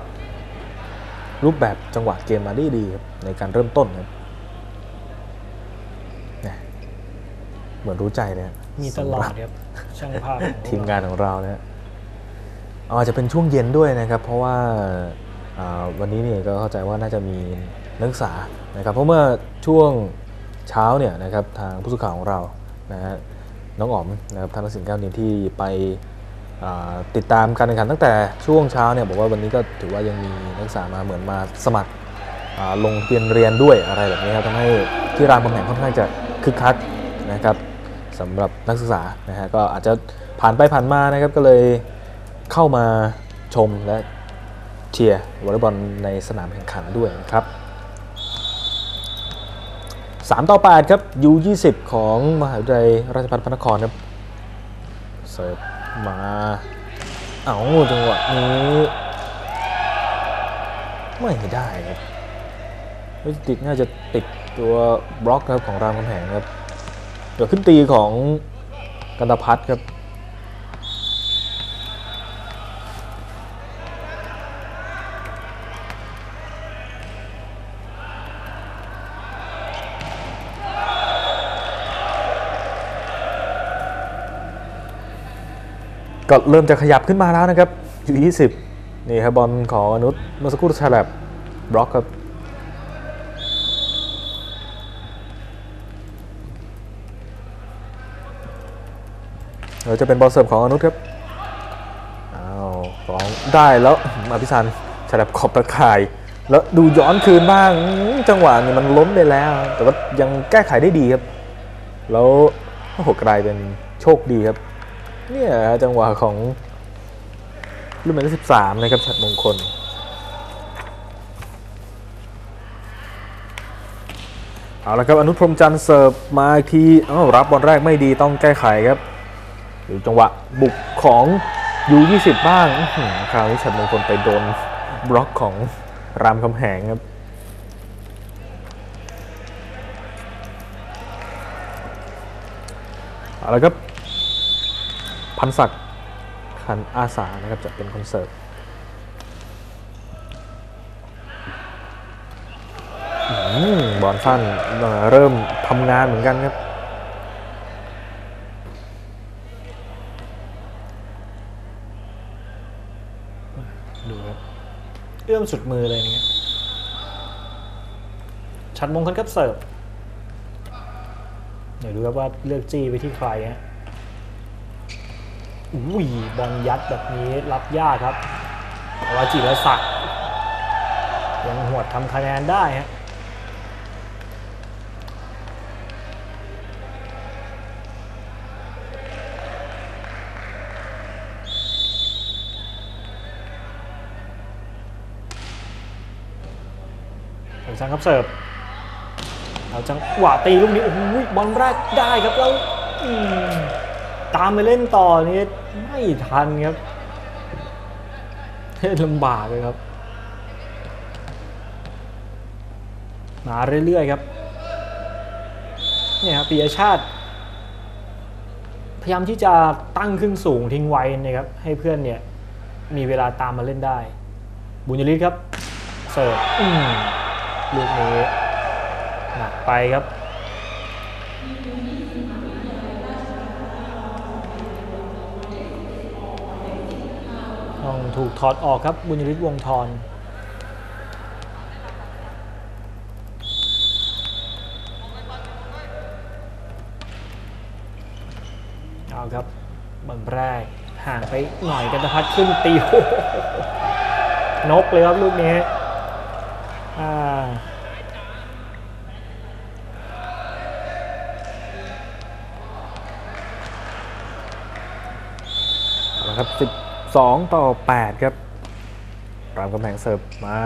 รูปแบบจังหวะเกมมาได้ดีครับในการเริ่มต้นครับเนี่ย เหมือนรู้ใจเลยฮะมีตลอดสำหรับครับช่างภาพของทีมงานของเรานะฮะอาจจะเป็นช่วงเย็นด้วยนะครับ เพราะว่าอ่าวันนี้เนี่ยก็เข้าใจว่าน่าจะมีนักศึกษานะครับ เพราะเมื่อช่วงเช้าเนี่ยนะครับทางผู้สื่อข่าวของเรานะฮะน้องอ๋อมนะครับทางนักสินแก้วเนียนที่ไปอ่าติดตามการแข่งขันตั้งแต่ช่วงเช้าเนี่ยบอกว่าวันนี้ก็ถือว่ายังมีนักศึกษามาเหมือนมาสมัครอ่าลงทะเรียนเรียนด้วยอะไรแบบนี้ครับทำให้ที่รามคำแหงค่อนข้างจะคึกคักนะครับ สำหรับนักศึกษานะฮะก็อาจจะผ่านไปผ่านมานะครับก็เลยเข้ามาชมและเชียร์วอลเลย์บอลในสนามแข่งขันด้วยนะครับ3ต่อ8ครับ U20 ของมหาวิทยาลัยราชภัฏพระนครครับเสิร์ฟมาเอาจังหวะนี้ไม่ได้ครับติดน่าจะติดตัวบล็อกครับของรามคำแหงครับ เดี๋ยวขึ้นตีของกันตพัฒครับก็เริ่มจะขยับขึ้นมาแล้วนะครับอยู่20นี่ครับบอลของอนุชเมื่อสักครู่ฉลับบล็อกครับ เดี๋ยวจะเป็นบอลเสิร์ฟของอนุชครับอ้าวของได้แล้วอภิสันฉลับขอบตะข่าย แล้วดูย้อนคืนบ้างจังหวะนี้มันล้มไปแล้ว แต่ว่ายังแก้ไขได้ดีครับ แล้วโอ้โหกลายเป็นโชคดีครับ เนี่ยจังหวะของรุ่นหมายเลขสิบสามนะครับฉัดมงคลเอาละครับอนุพรมจันทร์เสิร์ฟมาอีกทีอ้ารับ บอลแรกไม่ดีต้องแก้ไขครับ ดูจังหวะบุกของยู20 บ้างอื้อหือคราวนี้ฉัดมงคลไปโดนบล็อกของรามคำแหงครับเอาละครับพันศักดิ์คันอาสานะครับจะเป็นคอนเสิร์ตบอลสั้นเริ่มทำงานเหมือนกันครับ ดูครับ เอื้อมสุดมือเลยนะครับชัดมงคลครับเสิร์ฟ เดี๋ยวดูครับว่าเลือกจี้ไปที่ใครฮะอุ้ยบอลยัดแบบนี้รับยากครับว่าจิรศักดิ์ยังหวดทำคะแนนได้ฮะ สั่งครับเสิร์ฟเอาจังหวะตีลูกนี้โอ้โหบอลแรกได้ครับแล้วตามไปเล่นต่อนี่ไม่ทันครับลำบากเลยครับ มาเรื่อยๆครับเนี่ยครับปียชาติ พยายามที่จะตั้งขึ้นสูงทิ้งไว้นะครับ ให้เพื่อนเนี่ย มีเวลาตามมาเล่นได้ บุญยฤทธิ์ครับ เสิร์ฟ ลูกนี้หนักไปครับ ต้องถูกถอดออกครับบุญยฤทธิ์วงทรเอาครับบอลแรกห่างไปหน่อยกันตะพัดขึ้นตีนกเลยครับลูกนี้ อ่าเอาละครับ12 ต่อ 8 ครับรามกำแพงเสิร์ฟมา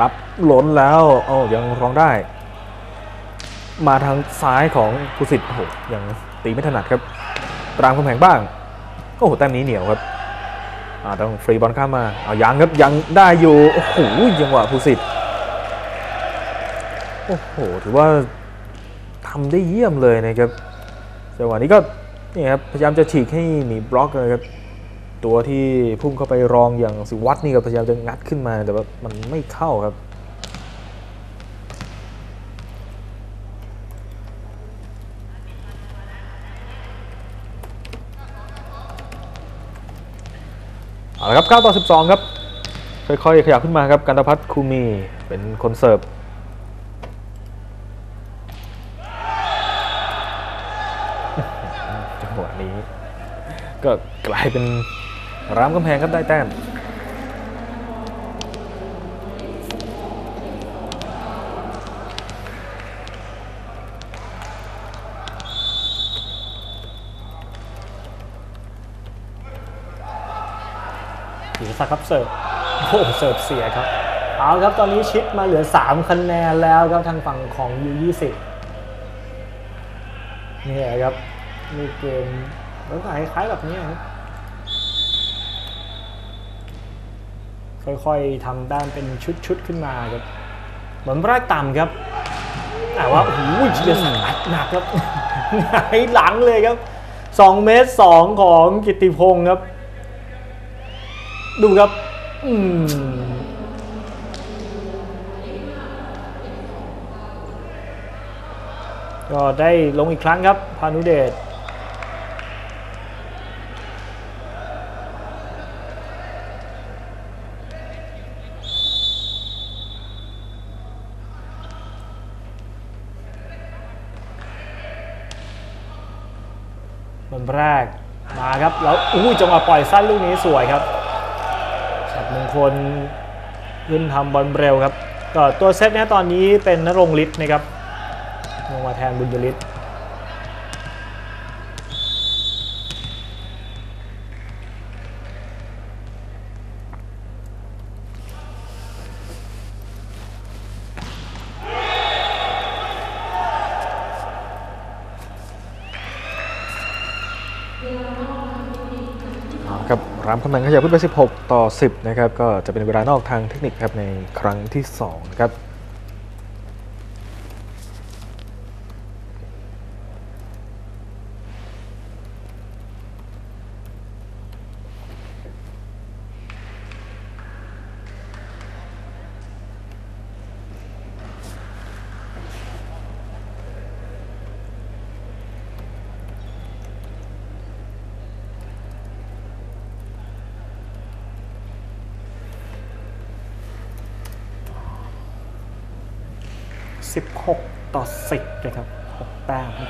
รับล้นแล้วโอ้ายังร้องได้ มาทางซ้ายของกุสิทธิ์โอ้โหยังตีไม่ถนัดครับรามกำแพงบ้างโอ้โหแต้มนี้เหนียวครับอ่าต้องฟรีบอลข้ามมาเอายังครับยังได้อยู่โอ้โหยังหวะภูสิทธิ์ โอ้โห ถือว่าทำได้เยี่ยมเลยนะครับจังหวะนี้ก็นี่ครับพยายามจะฉีกให้หนีบล็อกเลยครับตัวที่พุ่งเข้าไปรองอย่างสิวัตนี่ก็พยายามจะงัดขึ้นมาแต่ว่ามันไม่เข้าครับเอาละครับ9ต่อ 12 ครับ ค่อยๆ ขยับขึ้นมาครับกันตพัฒน์คูมีเป็นคนเสิร์ฟ จังหวะนี้ ก็กลายเป็นรามกำแพงครับได้แต้มธีรศักครับเสิร์ฟโอ้เสิร์ฟเสียครับ เอาครับตอนนี้ชิดมาเหลือ 3 คะแนนแล้วครับทางฝั่งของ U20 นี่ครับนี่เกม ลักษณะคล้ายๆแบบนี้ครับ ค่อยๆทำด้านเป็นชุดๆขึ้นมาครับเหมือนแรกต่ำครับ แต่ว่าโอ้โหธีรศักดิ์อัดหนักครับหงายหลังเลยครับ2เมตร2ของกิตติพงศ์ครับ ดูครับอืมก็ได้ลงอีกครั้งครับ พานุเดช แรกมาครับแล้วอู้จังหวะปล่อยสั้นลูกนี้สวยครับฉัดมงคลขึ้นทำบอลเร็วครับก็ตัวเซตเนี้ยตอนนี้เป็นนรงฤทธิ์นะครับลงมาแทนบุญยฤทธิ์ 3ตำแหน่งขยับขึ้นไป 16 ต่อ 10 นะครับ ก็จะเป็นเวลานอกทางเทคนิคครับในครั้งที่2นะครับ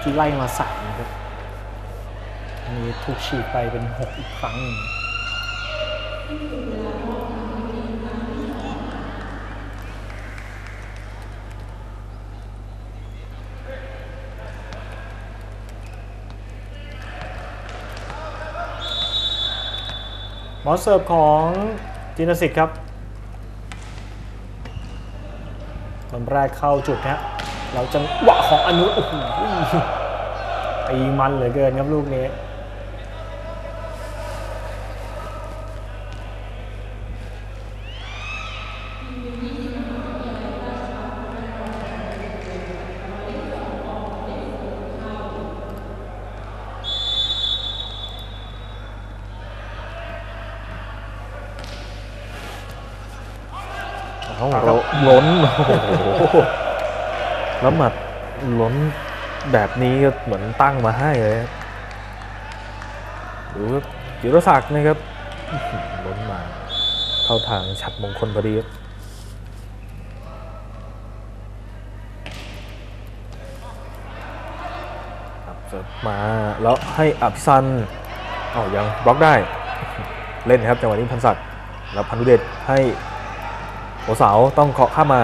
6แต้มเมื่ไล่มา3นะครับอันนี้ถูกฉีกไปเป็น6อีกครั้งหนึ่งบอเสิร์ฟของจินสิทธิ์ครับบอลแรกเข้าจุดนะ เราจังหวะของอนุโอ้โหตีมันเหลือเกินครับลูกนี้ เอาเราล้น โอ้โหแล้วหมัดล้น แบบนี้ก็เหมือนตั้งมาให้เลยครับดูครับจิรศักดิ์นะครับล้นมาเข้าทางฉัดมงคลพอดีครับเสิร์ฟมาแล้วให้อภิสันเอยังบล็อกได้เล่นครับจังหวะนี้พันศักดิ์แล้วพันธุเดชให้หัวเสาต้องเคาะข้ามา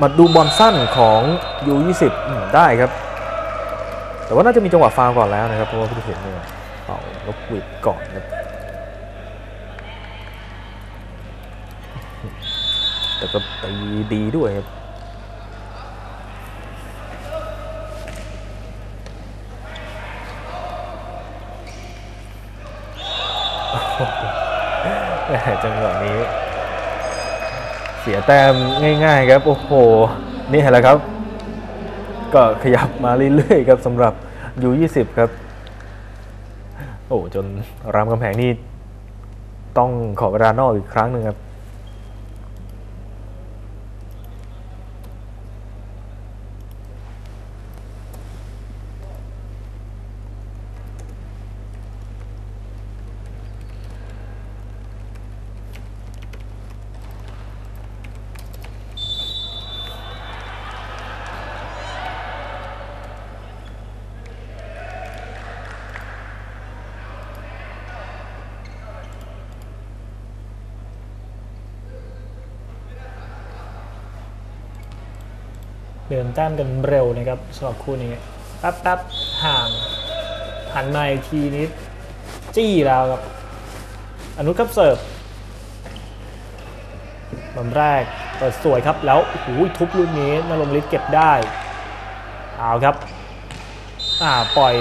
มาดูบอลสั้นของ U20 ได้ครับ แต่ว่าน่าจะมีจังหวะฟาวก่อนแล้วนะครับเพราะว่าผู้ตัดสินเนี่ยเป่านกหวีดก่อนครับแต่ก็ตีดีด้วยครับแต่จังหวะนี้ เสียแต้มง่ายๆครับ โอ้โห นี่แหละครับ ก็ขยับมาเรื่อยๆครับสำหรับ U20 ครับ โอ้จนรามคำแหงนี่ต้องขอเวลานอกอีกครั้งหนึ่งครับ แต้มกันเร็วนะครับสำหรับคู่นี้แป๊บแป๊บห่างหันมาอีกทีนี้จี้แล้วครับอนุกับเสิร์ฟบอลแรกเปิดสวยครับแล้วโอ้โหทุบลูกนี้นรงฤทธิ์เก็บได้เอาครับอ่าปล่อย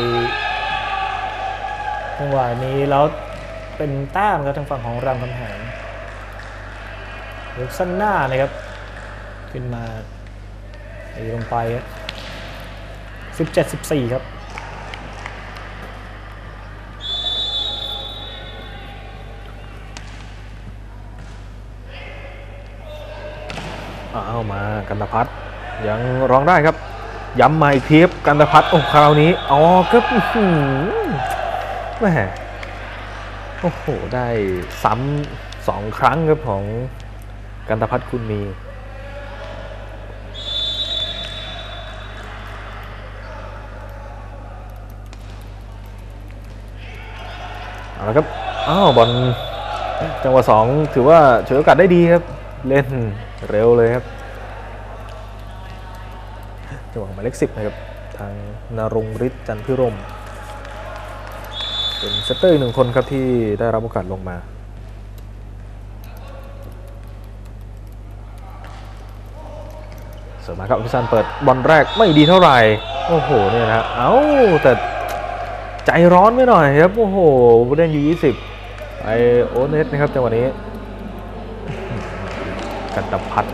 จังหวะนี้แล้วเป็นแต้มครับทางฝั่งของรามคำแหงยกสั้นหน้านะครับ ขึ้นมา ตีลงไปสิบเจ็ดสิบสี่ครับเอามากันตพัฒยังร้องได้ครับ ย้ำมาอีกทีบกันตพัฒโอ้คราวนี้อ๋อครับอื้อหือแม่โอ้โห ได้ซ้ำสองครั้งครับของกันตพัฒคุณมี เอาละครับ อ้าวบอลจังหวะสองถือว่าฉวยโอกาสได้ดีครับ เล่นเร็วเลยครับ จังหวะหมายเลขสิบนะครับ ทางนารงฤทธิ์จันพิรม เป็นเซตเตอร์อีกหนึ่งคนครับที่ได้รับโอกาสลงมาเสริมมาครับอภิสันเปิดบอลแรกไม่ดีเท่าไหร่ โอ้โหเนี่ยนะฮะเอ้าแต่ ใจร้อนไม่หน่อยครับ โอ้โหผู้เล่นยูยี่สิบไอโอเนสนะครับจังหวะนี้ กันตพัฒน์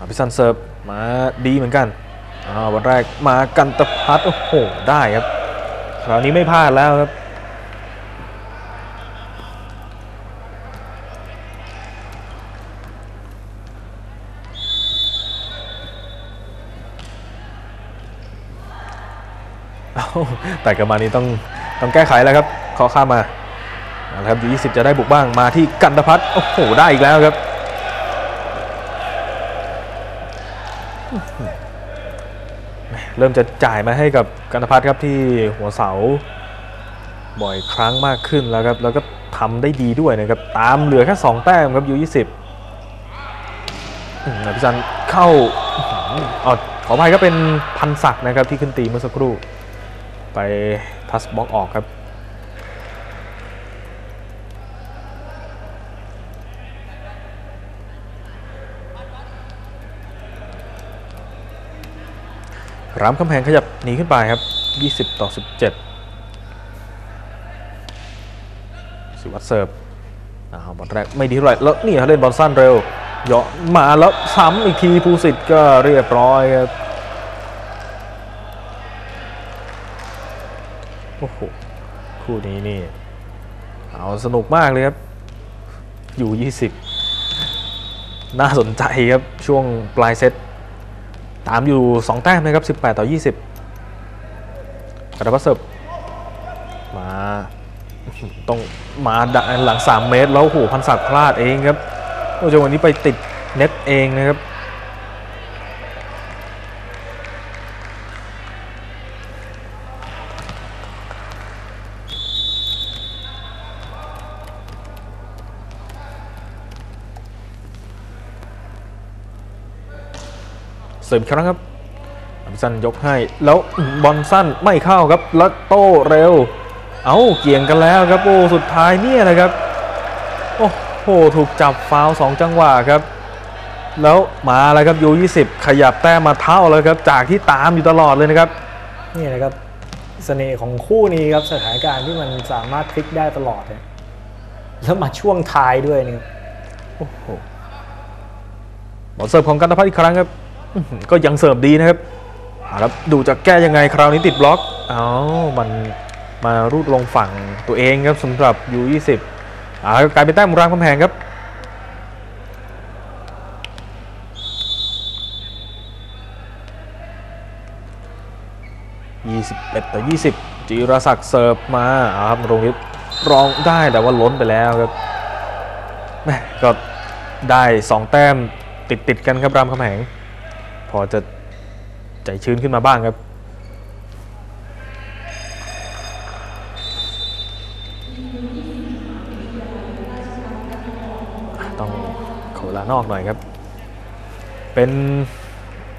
อภิสันเซิร์ฟมาดีเหมือนกันอ่าวันแรกมากันตพัฒน์โอ้โห ได้ครับ คราวนี้ไม่พลาดแล้วครับ แต่กลับมานี้ต้องต้องแก้ไขแล้วครับขอข้ามมาเอาละครับยู20จะได้บุกบ้างมาที่กันตพัฒน์โอ้โหได้อีกแล้วครับเริ่มจะจ่ายมาให้กับกันตพัฒน์ครับที่หัวเสา บ่อยครั้งมากขึ้นแล้วครับแล้วก็ทำได้ดีด้วยนะครับตามเหลือแค่2แต้มครับยู20อืมอภิสันเข้าอ๋อขออภัยก็เป็นพันศักดิ์นะครับที่ขึ้นตีเมื่อสักครู่ ไปทัสบล็อกออกครับรามคำแหงขยับหนีขึ้นไปครับ 20 ต่อ 17 สิวัตรเสิร์ฟอ้าวบอลแรกไม่ดีเท่าไหร่แล้วนี่เขาเล่นบอลสั้นเร็วเหยาะมาแล้วซ้ำอีกทีภูสิทธิ์ก็เรียบร้อยครับ อ้โห คู่นี้นี่ เอาสนุกมากเลยครับ อยู่ 20 น่าสนใจครับ ช่วงปลายเซต ตามอยู่ 2 แต้มนะครับ 18 ต่อ 20 กระดับเสิร์ฟมาต้องมาดักหลัง 3 เมตร แล้วโอ้โหพันศักดิ์พลาดเองครับโอ้จังหวะนี้ไปติดเน็ตเองนะครับ สริมอีกครั้งครับอัมสันยกให้ แล้วบอลสั้นไม่เข้าครับ แล้วโต้เร็ว เอาเกี่ยงกันแล้วครับ โอ้สุดท้ายเนี่ยนะครับ โอ้โหถูกจับฟาวล์สองจังหวะครับ แล้วมาแล้วครับยู20ขยับแต้มมาเท่าแล้วครับ จากที่ตามอยู่ตลอดเลยนะครับ นี่นะครับเสน่ห์ของคู่นี้ครับสถานการณ์ที่มันสามารถพลิกได้ตลอดเนี่ยแล้วมาช่วงท้ายด้วยนะครับโอ้โหบอลเสิร์ฟของกันตพัฒน์อีกครั้งครับอื้อหือ ก็ยังเสิร์ฟดีนะครับครับดูจะแก้ยังไงคราวนี้ติดบล็อกเอามันมารูดลงฝั่งตัวเองครับสำหรับ U20 อ่ากลายเป็นแต้มรามคำแหงครับ21ต่อ20จิรศักดิ์เสิร์ฟมาอ่าครับรงฤทธิ์รองได้แต่ว่าล้นไปแล้วครับแม่ก็ได้2แต้มติดติดกันครับรามคำแหง อจะใจชื้นขึ้นมาบ้างครับ ต้องขอเวลานอกหน่อยครับ เป็น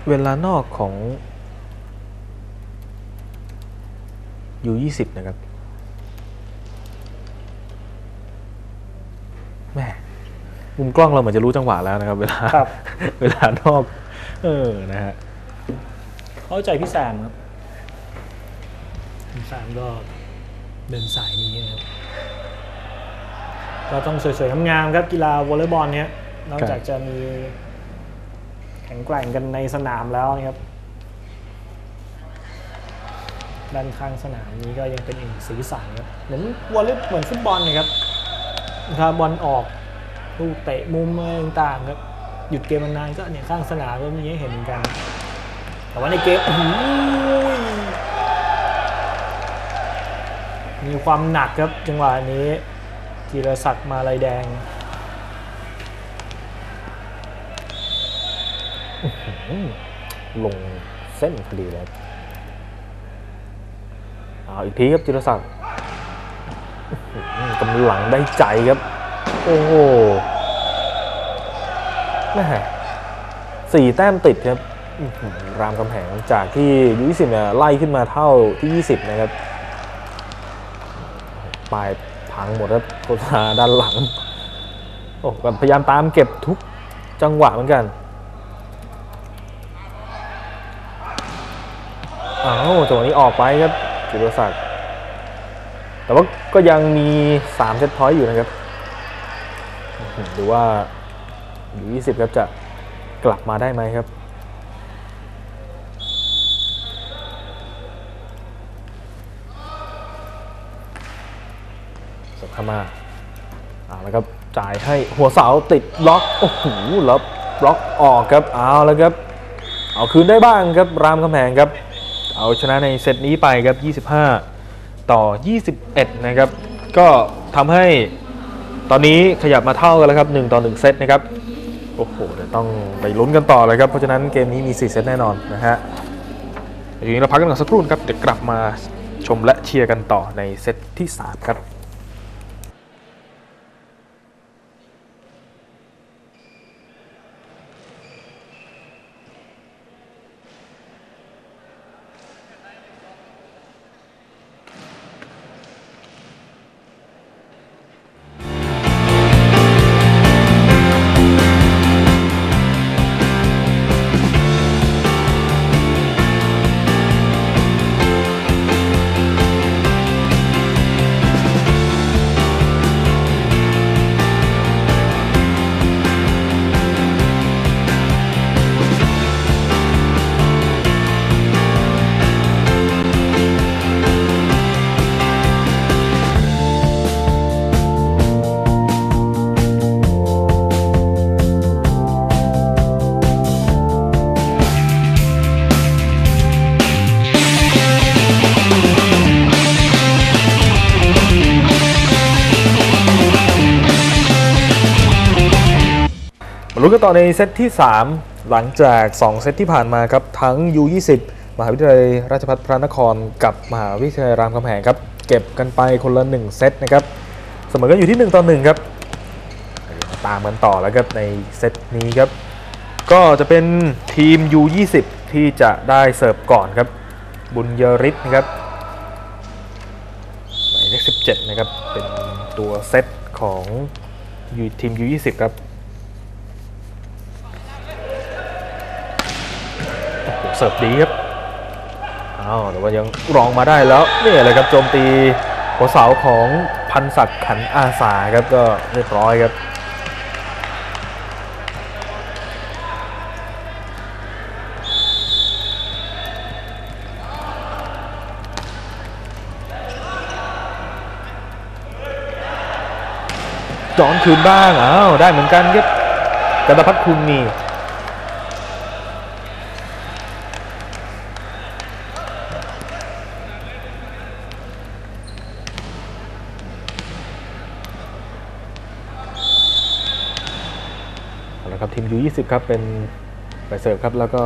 เวลานอกของ U20 นะครับแม่มุมกล้องเราเหมือนจะรู้จังหวะแล้วนะครับ เวลาครับเวลานอก เออนะฮะเข้าใจพี่แซมครับพี่แซมก็เดินสายนี้นะครับก็ต้องสวยๆงามๆครับกีฬาวอลเลย์บอลเนี้ยนอกจากจะมีแข็งแกร่งกันในสนามแล้วนะครับด้านข้างสนามนี้ก็ยังเป็นอีกสีสันครับเหมือนวอลเลย์เหมือนฟุตบอลนะครับถ้าบอลออกลูกเตะมุมอะไรต่างๆครับ หยุดเกมนานก็เนี่ยข้างสนามก็มีให้เห็นเหมือนกัน แต่ว่าในเกมมีความหนักครับจังหวะนี้จีรศักดิ์มาลายแดงลงเส้นพอดีเลยเอาอีกทีครับจิรศักดิ์กำลังได้ใจครับ โอ้โห แม่สี่แต้มติดครับรามคำแหงจากที่ยู20เนี่ยไล่ขึ้นมาเท่าที่20นะครับปลายพังหมดครับโฆษณาด้านหลังโอ้ก็พยายามตามเก็บทุกจังหวะเหมือนกันอ้าวจังหวะนี้ออกไปครับจิรศักดิ์แต่ว่าก็ยังมี3เซตพอยต์อยู่นะครับอื้อหือดูว่า อยู่20ครับจะกลับมาได้ไหมครับสดเข้ามาเอาแล้วครับจ่ายให้หัวเสาติดล็อกโอ้โหแล้วบล็อกออกครับเอาแล้วครับเอาคืนได้บ้างครับรามคำแหงครับ เอาชนะในเซตนี้ไปครับ 25 ต่อ 21 นะครับ ก็ทำให้ตอนนี้ขยับมาเท่ากันแล้วครับ 1 ต่อ 1 เซตนะครับ โอ้โหเดี๋ยวต้องไปลุ้นกันต่อเลยครับ เพราะฉะนั้นเกมนี้มี 4 เซตแน่นอนนะฮะทีนี้เราพักกันก่อนสักครู่ครับเดี๋ยวกลับมาชมและเชียร์กันต่อในเซตที่ 3 ครับ ต่อในเซตที่ 3 หลังจาก 2 เซตที่ผ่านมาครับ ทั้ง U20 มหาวิทยาลัยราชภัฏพระนครกับมหาวิทยาลัยรามคำแหงครับ เก็บกันไปคนละ 1 เซตนะครับ เสมอกันอยู่ที่ 1 ต่อ 1 ครับ ตามกันต่อแล้วครับในเซตนี้ครับ ก็จะเป็นทีม U20 ที่จะได้เสิร์ฟก่อนครับ บุญยริศนะครับหมายเลข17 นะครับ เป็นตัวเซตของยูทีม U20 ครับ โอ้โห เสิร์ฟดีครับอ้าวแต่ว่ายังรองมาได้แล้วนี่เลยครับโจมตีหัวเสาของพันศักดิ์ขันอาสาครับก็เรียบร้อยครับจอนคืนบ้างอ้าวได้เหมือนกันครับกันตพัฒน์คุมมี อาละครับทีม U20 ครับเป็นไปเสิร์ฟครับแล้วก็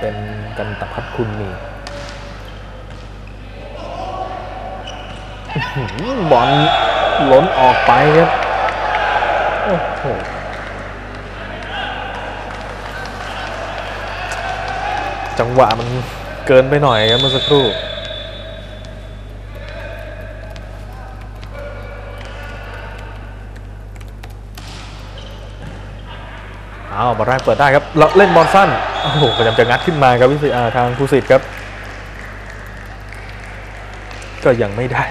เป็นกันตพัฒคุณมีบอลล้นออกไปครับ โอ้โหจังหวะมันเกินไปหน่อยครับเมื่อสักครู่ เอาบอลแรกเปิดได้ครับแล้วเล่นบอลสั้นโอ้โหพยายามจะงัดขึ้นมาครับวิสิอาทางภูสิทธิ์ครับ ก็ยังไม่ได้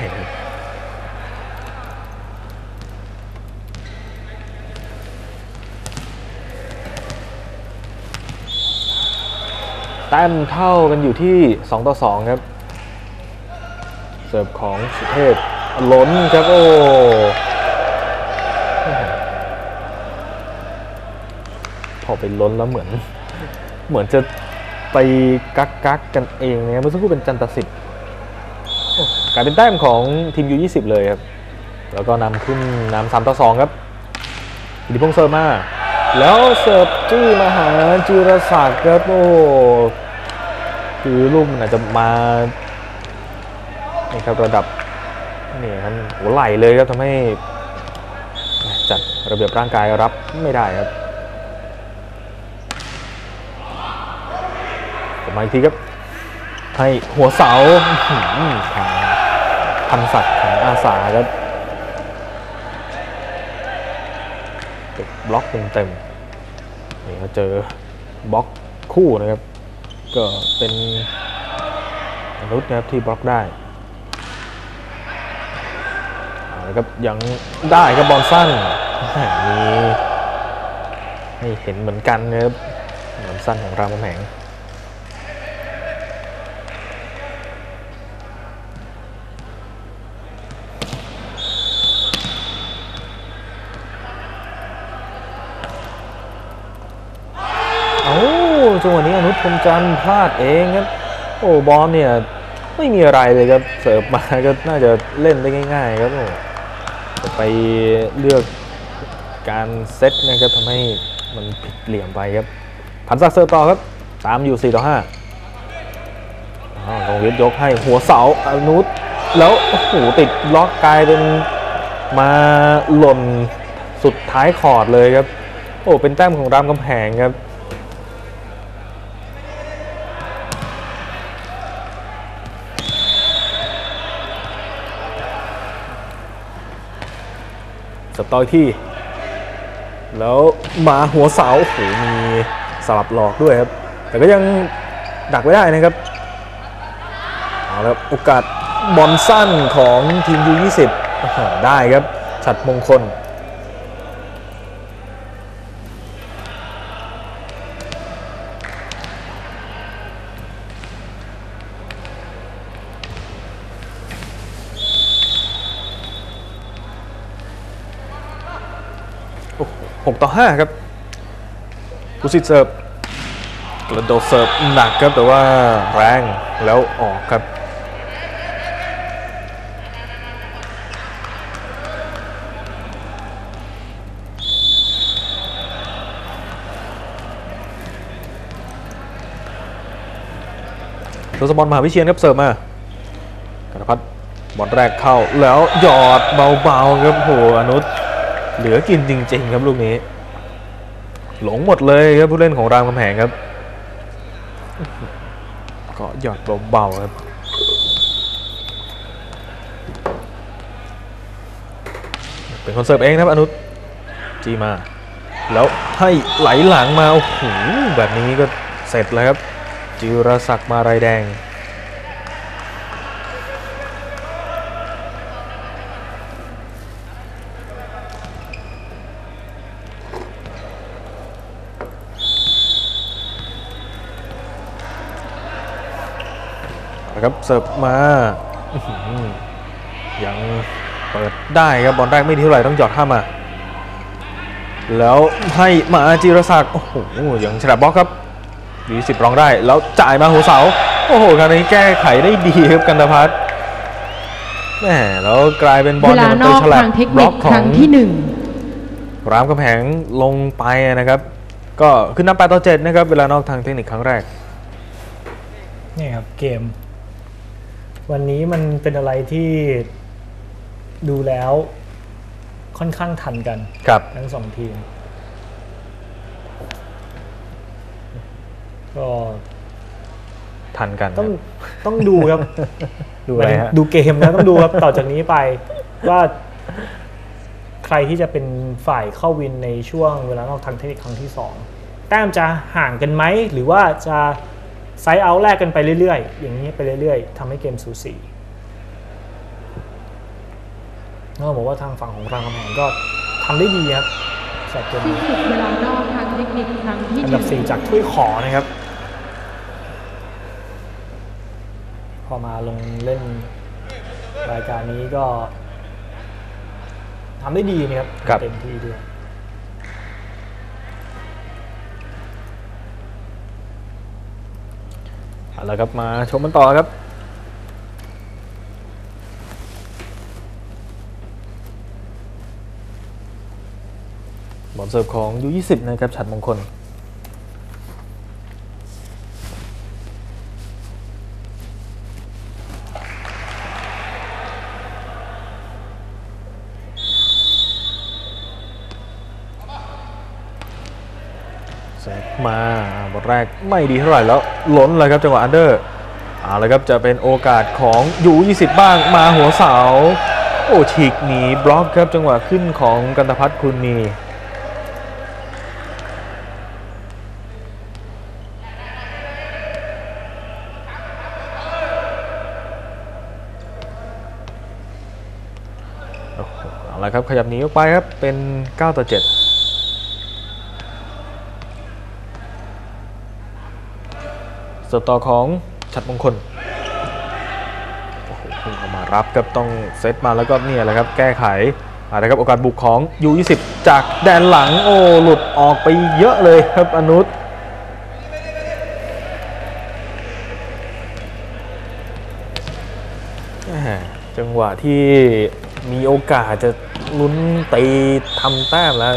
แต้มเท่ากันอยู่ที่ 2 ต่อ 2 ครับ เสิร์ฟของสุเทพล้นครับ โอ้ พอไปล้นแล้วเหมือน เหมือนจะไปกักกักกันเองนะครับเมื่อสักครู่เป็นจันตสิทธิ์กลายเป็นแต้มของทีม U20 เลยครับ แล้วก็นำขึ้นนำ3ต่อ2ครับอิพงษ์เซิร์มา แล้วเสิร์ฟจี้มาหาจิรศักดิ์ครับโอ้คือลูกมันอาจจะมานี่ครับระดับนี่ครับหัวไหลเลยครับทำให้จัดระเบียบร่างกายรับไม่ได้ครับ มาอีกทีครับ ให้หัวเสาทางพันศักดิ์ของอาสาครับบล็อกเต็มๆนี่ก็เจอบล็อกคู่นะครับ ก็เป็นมนุษย์นะครับที่บล็อกได้เอาละครับยังได้ครับบอลสั้นมีให้เห็นเหมือนกันนะครับบอลสั้นของรามคำแหง จังหวะนี้อนุพงษ์จันทร์พลาดเองครับ โอ้บอลเนี่ยไม่มีอะไรเลยครับเสิร์ฟมาก็น่าจะเล่นได้ง่าย ๆ ครับโอ้แต่ไปเลือกการเซตนะครับทำให้มันผิดเหลี่ยมไปครับพันศักเสิร์ฟต่อครับตามอยู่4ต่อ5อ้าวกองเวทยกให้หัวเสาอนุษแล้วโอ้โหติดล็อกกลายเป็นมาหล่นสุดท้ายคอดเลยครับ โอ้เป็นแต้มของรามคำแหงครับ สต่อยที่ แล้วมาหัวเสาโอ้โหมีสลับหลอกด้วยครับ แต่ก็ยังดักไว้ได้นะครับเอาแล้วโอกาสบอลสั้นของทีม U20 ได้ครับ ฉัดมงคล 6 ต่อ 5 ครับกุสิตเซิร์ฟกระโดดเซิร์ฟหนักครับแต่ว่าแรงแล้วออกครับโทศบอลมหาวิเชียนครับเสิร์ฟมากันพัดบอลแรกเข้าแล้วหยอดเบาๆครับโหอนุษ เหลือกินจริง ๆ ครับลูกนี้ หลงหมดเลยครับผู้เล่นของรามคำแหงครับก็หยอดเบาๆครับเป็นคอนเสิร์ฟเองครับอนุจีมา แล้วให้ไหลหลังมา โอ้โหแบบนี้ก็เสร็จแล้วครับจิรศักดิ์มาลายแดง นะครับเสิร์ฟมาอื้อหือยังเปิดได้ครับบอลแรกไม่ดีเท่าไหร่ต้องหยอดข้ามมา แล้วให้มาจิรศักดิ์โอ้โหยังฉลับบล็อกครับดีสิบรองได้ แล้วจ่ายมาหัวเสา โอ้โหคราวนี้แก้ไขได้ดีครับกันตพัฒน์แหมแล้วกลายเป็นบอเวลลาเนี่ยมันนไปอกฉลับทางเทคบล็นิอคกขคอรั้งงที่หนึ่งรามกำแหงลงไปนะครับ ก็ขึ้นนำแปดต่อเจ็ดนะครับ เวลานอกทางเทคนิคครั้งแรกนี่ครับเกม วันนี้มันเป็นอะไรที่ดูแล้วค่อนข้างทันกันครับทั้งสองทีม ก็ทันกันต้องครับต้องดูครับ ดูอะไรฮะดูเกมนะต้องดูครับต่อจากนี้ไป ว่าใครที่จะเป็นฝ่ายเข้าวินในช่วงเวลานอกทางเทคนิคครั้งที่สองแต้มจะห่างกันไหม หรือว่าจะ ไซด์เอาท์แลกกันไปเรื่อยๆ อย่างนี้ไปเรื่อยๆทำให้เกมสูสีก็บอกว่าทางฝั่งของรามคำแหงก็ทำได้ดีครับสำหรับเกมที่นี้สุดเวลานอกทางเทคนิคครั้งที่อันหดันึ่บงสี่จากถ้วยขอนะครับ พอมาลงเล่นรายการนี้ก็ทำได้ดีนะครับครับเต็มที่ด้วย เอาละครับมาชมกันต่อครับบอลเสิร์ฟของยู20นะครับฉัดมงคลเซตมา แรกไม่ดีเท่าไหร่แล้วล้นเลยครับจังหวะ under เอาละครับจะเป็นโอกาสของ U20 บ้างมาหัวเสา โอ้ฉีกหนีบล็อกครับจังหวะขึ้นของกันตพัฒน์คุณมีโอ้โหเอาละครับขยับหนีออกไปครับเป็น 9 ต่อ 7 เสิร์ฟต่อของฉัดมงคลโอ้โหพุ่งเข้ามารับครับต้องเซตมาแล้วก็เนี่ยแหละครับแก้ไขอะไรครับโอกาสบุกของ U20 จากแดนหลังโอ้หลุดออกไปเยอะเลยครับอนุชจังหวะที่มีโอกาสจะลุ้นตีทำแต้มแล้ว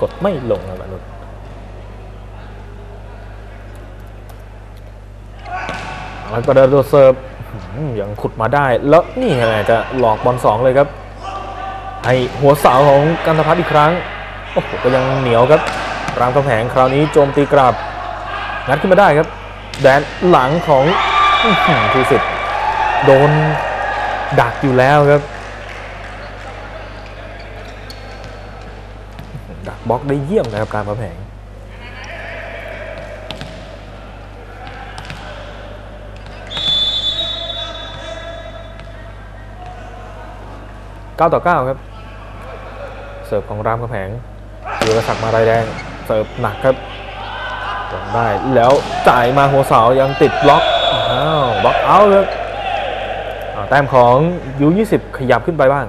กดไม่ลงครับอนุช แล้วก็เดินตัวเสิร์ฟยังขุดมาได้ แล้วนี่อะไงจะหลอกบอลสองเลยครับ ให้หัวเสาของกันทพัฒน์อีกครั้ง โอ้โหก็ยังเหนียวครับ รามคำแหงคราวนี้โจมตีกลับ งัดขึ้นมาได้ครับ แดนหลังของอื้อหือภูสิทธ์โดนดักอยู่แล้วครับ ดักบล็อกได้เยี่ยมนะครับการคำแหง 9 ต่อ 9 ครับ เสิร์ฟของรามคำแหงธีรศักดิ์มาลายแดง เสิร์ฟหนักครับจงได้แล้วจ่ายมาหัวเสายังติดบล็อกอ้าวบล็อกเอาเลยแต้มของยู20 ขยับขึ้นไปบ้าง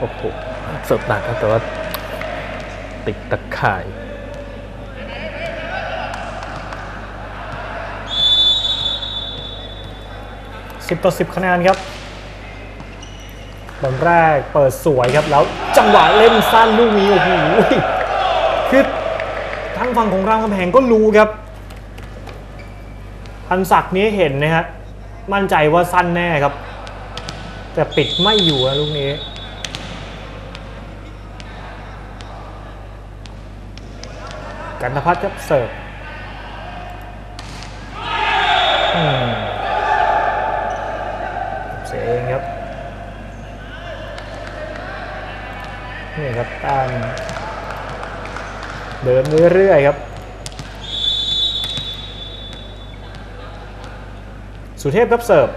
โอ้โห เสิร์ฟหนักครับ แติดตะข่าย10ต่อ10คะแนนครับบอลแรกเปิดสวยครับ แล้วจังหวะเล่นสั้นลูกนี้โอ้โหคือทางฝั่งของรามคำแหงก็รู้ครับ พันศักดิ์นี้เห็นนะฮะมั่นใจว่าสั้นแน่ครับ แต่ปิดไม่อยู่ลูกนี้ กันทพัฒน์ครับเสิร์ฟเสียเองครับ นี่ครับตามเดินเรื่อยๆครับ สุเทพครับเสิร์ฟ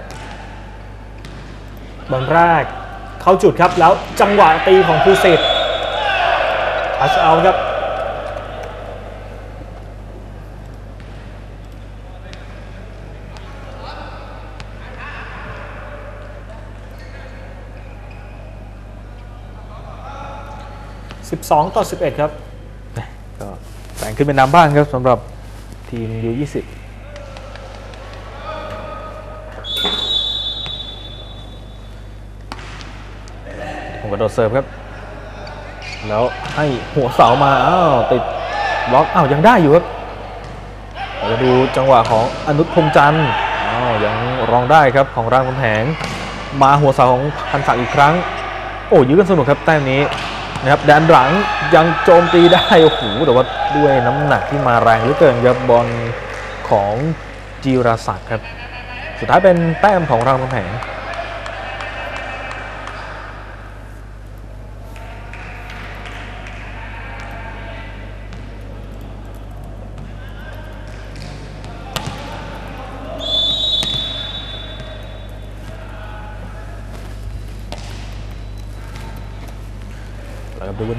บอลแรกเข้าจุดครับแล้วจังหวะตีของภูสิทธิ์ทัชเอาครับ 12 ต่อ 11 ครับ ก็แบ่งขึ้นเป็นนำบ้างครับสำหรับทีมยู20ผมกระโดดเสิร์ฟครับ แล้วให้หัวเสามาอ้าวติดบล็อกอ้าวยังได้อยู่ครับเราจะดูจังหวะของอนุพงจันทร์อ้าวยังรองได้ครับของรามคำแหง มาหัวเสาของพันศักดิ์อีกครั้ง โอ้ยื้อกันสนุกครับแต้มนี้ นะครับแดนหลังยังโจมตีได้โอ้โหแต่ว่าด้วยน้ำหนักที่มาแรงเหลือเกินครับบอลของจีรศักดิ์ครับ สุดท้ายเป็นแต้มของรามคำแหง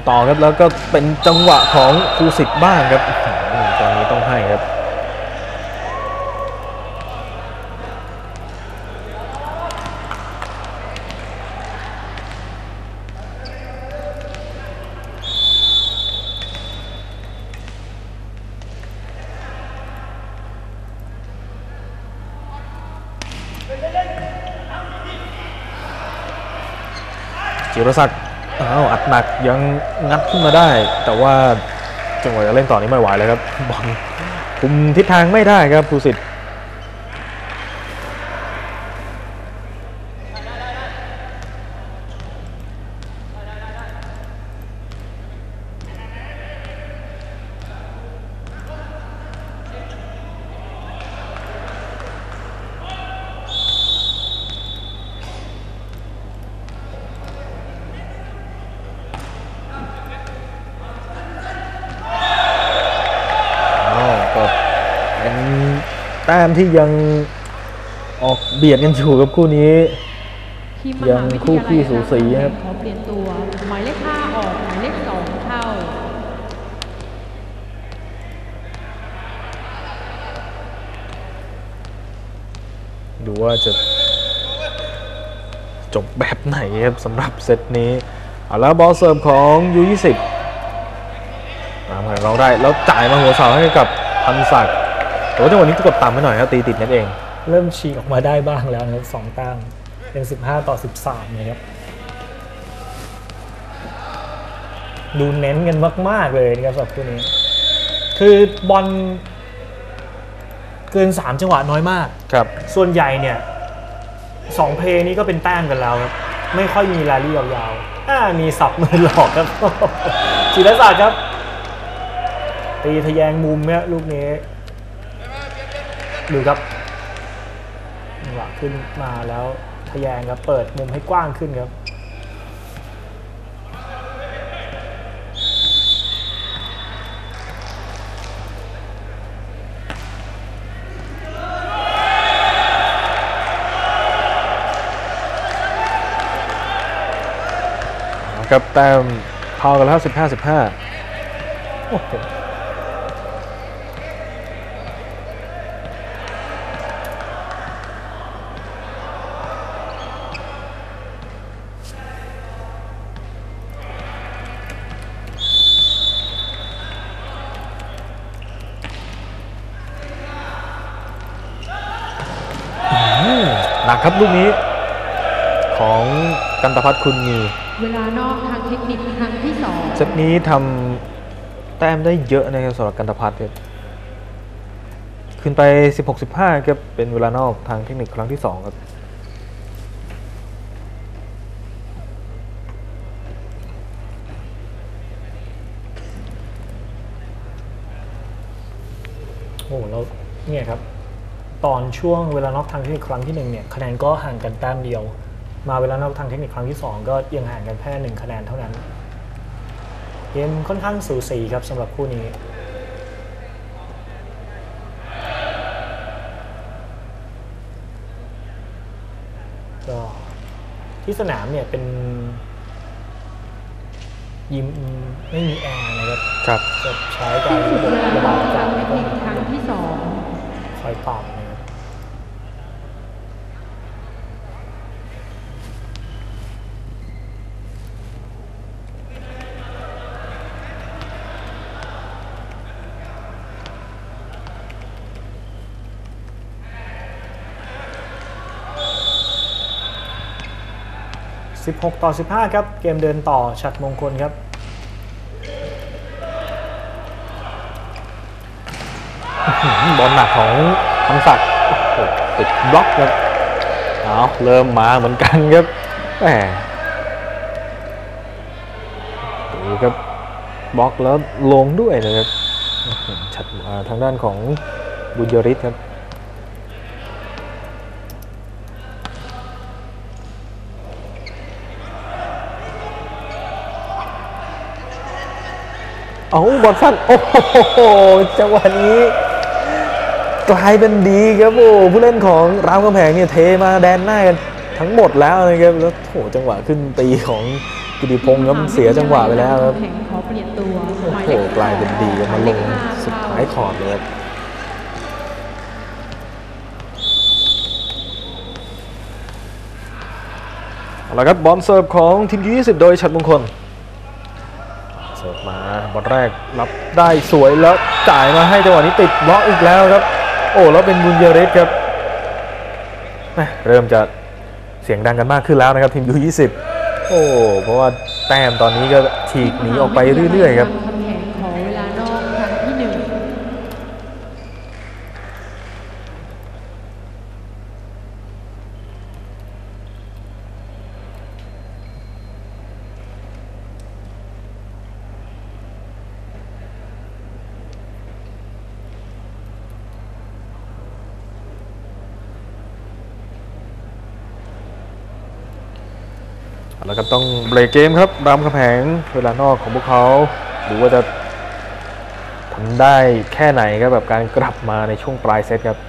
ต่อครับแล้วก็เป็นจังหวะของภูสิทธิ์บ้างครับตอนนี้ต้องให้ครับจิรศักดิ์อ้าว หนักยังงัดขึ้นมาได้ แต่ว่าจังหวะจะเล่นต่อนี้ไม่ไหวเลยครับบอลคุมทิศทางไม่ได้ครับภูสิทธิ์อ้าวก็เป็นแต้ม ที่ยังออกเบียดกันอยู่กับคู่นี้ทีมมยัหางวิทคู่ยาลัขี้ยสูสีครับขอเปลี่ยนตัวหมายเลขห้าออกหมายเลขสองเข้าดูว่าจะจบแบบไหนครับสำหรับเซตนี้เอาแล้วบอลเสิร์ฟของ U20 ตามเราได้แล้วจ่ายมาหัวเสาให้กับพันศักดิ์ แต่ว่าจังหวะนี้กดต่ำไปหน่อยครับตีติดนั่นเอง เริ่มฉีกออกมาได้บ้างแล้วนะครับสองแต้มเป็น 15 ต่อ 13นะครับดูเน้นกันมาก ๆ เลยนะครับสำหรับคู่นี้ คือบอลเกิน 3 จังหวะน้อยมาก ครับ ส่วนใหญ่เนี่ยสองเพลงนี้ก็เป็นแต้มกันแล้วครับ ไม่ค่อยมีรายลี่ยาวๆอ่ามีสับมือหลอกครับจิรศักดิ์ครับ ตีทะแยงมุมเนี่ยลูกนี้ ดูครับจังหวะขึ้นมาแล้วทะแยงครับเปิดมุมให้กว้างขึ้นครับครับแต้มพอกันแล้ว15 15โอ้โห ครับลูกนี้ ของกันตพัฒน์คุณมี เวลานอกทางเทคนิคครั้งที่สองเซตนี้ทำแต้มได้เยอะนะครับสำหรับกันตพัฒน์ครับขึ้นไป 16-15ครับเป็นเวลานอกทางเทคนิคครั้งที่2ครับ โอ้โหแล้วเนี่ยครับ ตอน ช่วงเวลานอกทางเทคนิคครั้งที่หนึ่งเนี่ยคะแนนก็ห่างกันแต้มเดียว มาเวลานอกทางเทคนิคครั้งที่สองก็ยังห่างกันแค่หนึ่งคะแนนเท่านั้นเกมค่อนข้างสูสีครับสำหรับคู่นี้ก็ที่สนามเนี่ยเป็นยิมไม่มีแอร์นะครับครับจะใช้การสิ้นสุดระบบเวลาระบายอากาทาศงเทแล้วคก็นิคครั้งที่สองคอยเป่า 16 ต่อ 15 ครับ เกมเดินต่อฉัดมงคลครับบอลหนักของคำศักดิ์ติดบล็อกครับเอาเริ่มมาเหมือนกันครับแหมดูครับบล็อกแล้วลงด้วยนะครับชัดทางด้านของบุญยริศครับ เอาบอลสั้นโอ้โหจังหวะนี้ กลายเป็นดีครับโอ้ผู้เล่นของรามคำแหงเนี่ยเทมาแดนหน้ากันทั้งหมดแล้วนะครับแล้วโอ้จังหวะขึ้นตีของกิติพงศ์ครับเสียจังหวะไปแล้วครับแข่งขอเปลี่ยนตัวโอ้โหกลายเป็นดีครับมาลงสุดท้ายขอบเลยครับเอาละครับบอลเสิร์ฟของทีมที่20 โดยชัดมงคล เสิร์ฟมาบอล แรกรับได้สวยแล้วจ่ายมาให้จังหวะนี้ติดบล็อกอีกแล้วครับ โอ้แล้วเป็นบุญเยเรสครับเริ่มจะเสียงดังกันมากขึ้นแล้วนะครับทีมยู20โอ้เพราะว่าแต้มตอนนี้ก็ฉีกหนีออกไปเรื่อยๆครับ คำแข่งขอเวลานอกครั้งที่หนึ่ง แล้วก็ต้องเบรกเกมครับรามคำแหงเวลานอกของพวกเขาดูว่าจะทำได้แค่ไหนครับแบบการกลับมาในช่วงปลายเซตครับ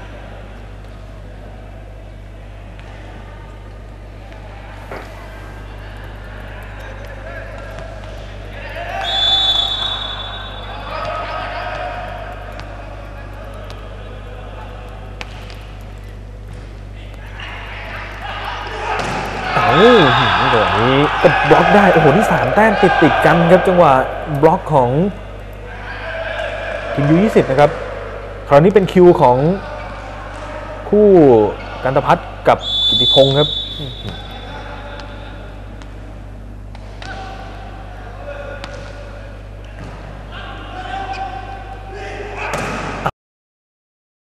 เอาหืมจังหวะนี้ก็บล็อกได้ โอ้โห ที่สามแติดติดกันครับจังหวะบล็อกของทีมยู20 นะครับ คราวนี้เป็นคิวของคู่กันตพัฒน์กับกิติพงศ์ครับ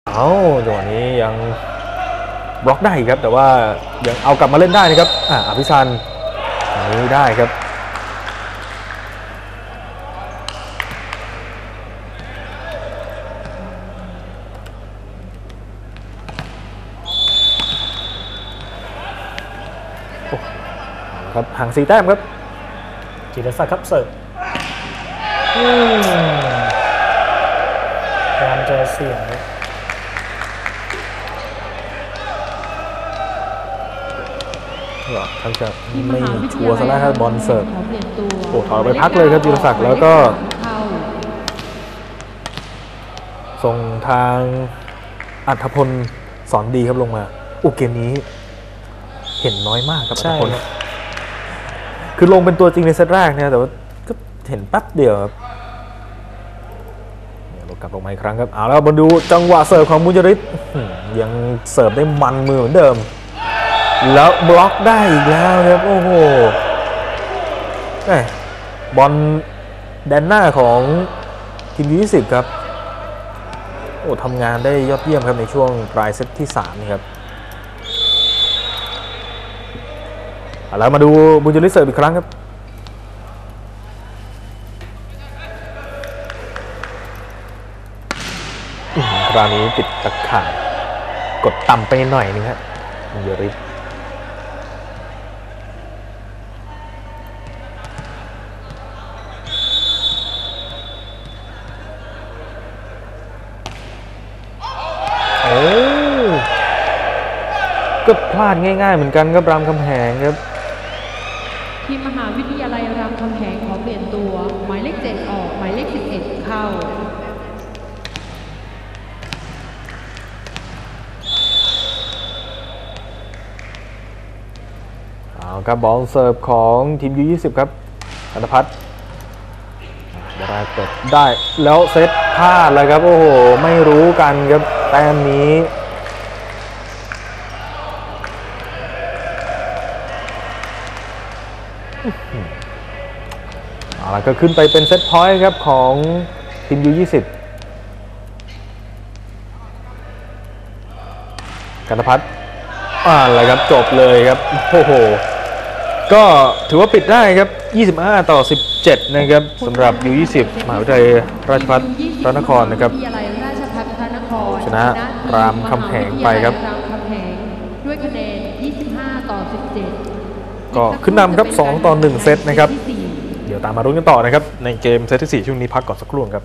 เอาจังหวะนี้ยังบล็อกได้ครับ แต่ว่ายังเอากลับมาเล่นได้นะครับอ่าอภิชันนี้ได้ครับ โอ้เอาละ ครับห่างสีแต้มครับจิรศักดิ์ครับเสิร์ฟอืมพยายามจะเสี่ยงครับท่านจะที่มไม่หาวิทชัยาวร์ลัซะยแล้วครับบอลเสิร์ฟขอเปลี่ยนตัวโอ้ถอยไปพักเลยครับจิรศักดิ์แล้วก็เข้าส่งทางอัธพลสอนดีครับลงมาโอ้เกมนี้เห็นน้อยมากครับอัใช่ธพล คือลงเป็นตัวจริงในเซตแรกเนี่ยแต่ว่าก็เห็นแป๊บเดียวครับเดี๋ยวเรากลับลงมาอีกครั้งครับเอาแล้วมาดูจังหวะเสิร์ฟของมุจริตยังเสิร์ฟได้มันมือเหมือนเดิม แล้วบล็อกได้อีกแล้วครับโอ้โหบอลแดนหน้าของทีมยู20ครับโอ้ทำงานได้ยอดเยี่ยมครับในช่วงปลายเซตที่3นี่ครับเอา แล้วมาดูบุญยริเสิร์ฟอีกครั้งครับคราวนี้ติดตะข่ายกดต่ำไปหน่อยนึงครับบุญยริตโอ้ก็พลาดง่ายๆเหมือนกันครับรามคำแหงครับ ทีมมหาวิทยาลัยรามคำแหงขอเปลี่ยนตัว หมายเลขเจ็ดออก หมายเลขสิบเอ็ดเข้าเอาครับบอลเสิร์ฟของทีมยู20 ครับธนพัฒน์ดราเปิดได้แล้วเซตพลาดเลยครับ โอ้โห ไม่รู้กันครับแต้มนี้ เอาละก็ขึ้นไปเป็นเซตพอยต์ครับของทีมยู20กันพัฒน์อ่าอะไรครับจบเลยครับโอ้โหก็ถือว่าปิดได้ครับ 25 ต่อ 17 นะครับสำหรับ U20 มหาวิทยาลัยราชภัฏพระนครนะครับวิทยาลัยราชภัฏพระนครชนะรามคำแหงไปครับรามคำแหงด้วยคะแนน 25 ต่อ 17 ก็ขึ้นนำครับ 2 ต่อ 1 เซตนะครับที่สี่เดี๋ยว ตามมารุ้นกันต่อนะครับ ในเกมเซตที่ 4 ช่วงนี้พักก่อนสักครู่ครับ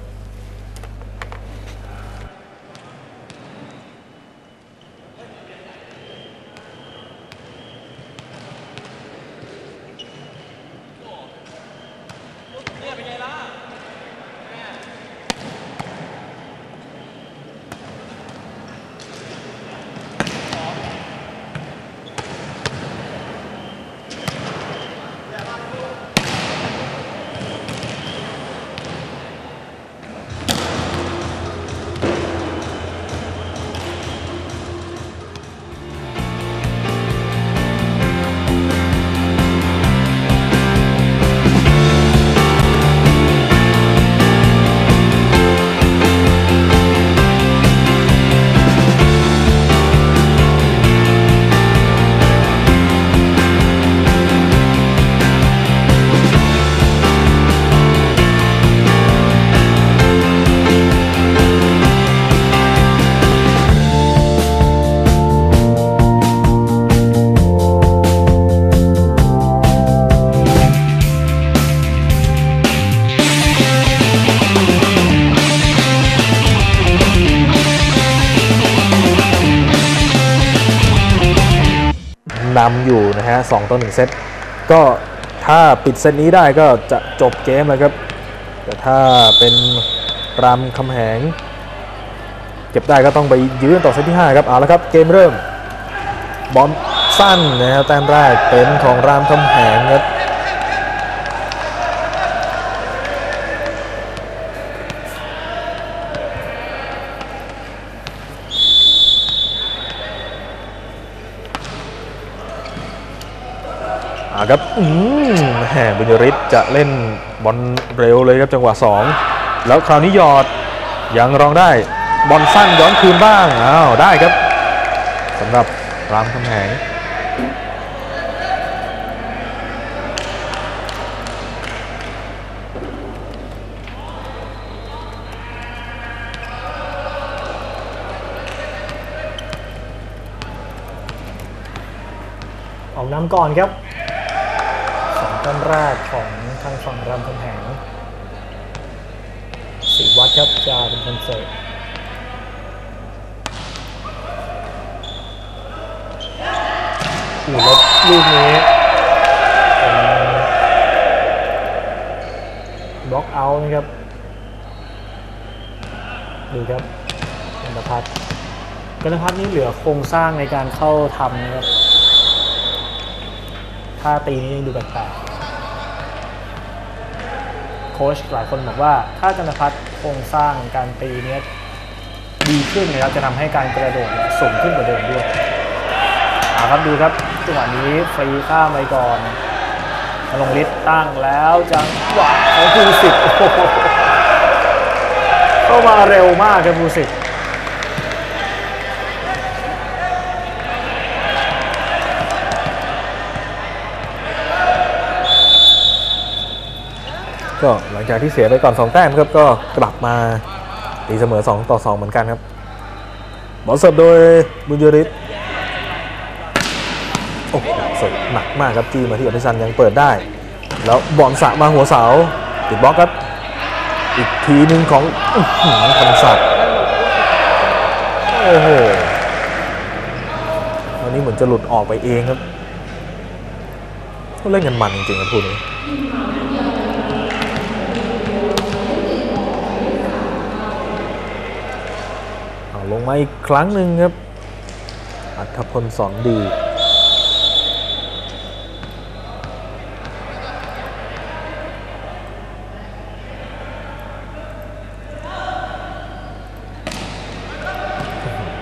2ต่อ1เซตก็ถ้าปิดเซตนี้ได้ก็จะจบเกมแล้วครับ แต่ถ้าเป็นรามคำแหง เก็บได้ก็ต้องไปยืนต่อเซตที่ 5 ครับเอาละครับเกมเริ่ม บอลสั้นนะครับแต้มแรกเป็นของรามคำแหงครับ ครับอืมแหมบุญยริศจะเล่นบอลเร็วเลยครับจังหวะ 2 แล้วคราวนี้ยอดยังรองได้บอลสั้นย้อนคืนบ้างอ้าวได้ครับสำหรับรามคำแหงออกนำก่อนครับสองแต้มแรกของทาง ฝั่งรามคำแหงสิวัตรครับจะเป็นคนเสิร์ฟอู้แล้วลูกนี้บล็อกเอาท์นะครับ ดูครับกันตพัฒน์กันตพัฒน์นี่เหลือโครงสร้างในการเข้าทำนะครับท่าตีนี้ยังดูแปลกๆ โค้ชหลายคนบอกว่า ถ้าจันทพัฒน์โครงสร้างการตีเนี้ยดีขึ้นนะครับจะทำให้การกระโดดเนี่ยสูงขึ้นกว่าเดิมด้วยอาครับดูครับจังหวะนี้ฟรีข้ามไปก่อนลงฤทธิ์ตั้งแล้วจังหวะของภูสิทธิ์เข้ามาเร็วมากครับภูสิทธิ์ ก็ หลังจากที่เสียไปก่อน 2 แต้มครับก็กลับมาตีเสมอ 2 ต่อ 2 เหมือนกันครับบอลเสิร์ฟโดยบุญยริศโอ้โหเสิร์ฟหนักมากครับจี้มาที่อภิสันยังเปิดได้ แล้วบอลสะมาหัวเสาติดบล็อกครับ อีกทีหนึ่งของอื้อหือพันศักดิ์โอ้โหวันนี้เหมือนจะหลุดออกไปเองครับเล่นกันมันจริงๆครับคู่นี้ เอา ลงมาอีกครั้งหนึ่งครับ อัธพลสอนดี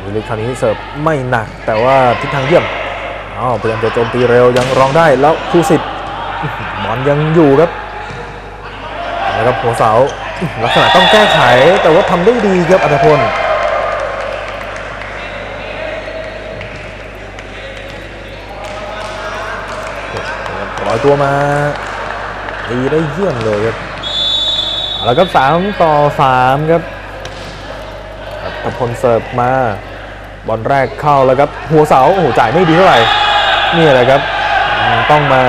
วิลลิคราวนี้เสิร์ฟไม่หนักแต่ว่าทิศทางเยี่ยมอ้าวพยายามจะโจมตีเร็วยังรองได้แล้วคู่สิทธิ์อื้อหือบอลยังอยู่ครับแล้วครับหัวเสาลักษณะต้องแก้ไขแต่ว่าทำได้ดีครับอัธพล ปล่อย ตัวมาตีได้เยี่ยมเลยครับแล้วครับสามต่อสามครับอัตพลเสิร์ฟมาบอลแรกเข้าแล้วครับหัวเสาโอ้โหจ่ายไม่ดีเท่าไหร่นี่แหละครับต้องมา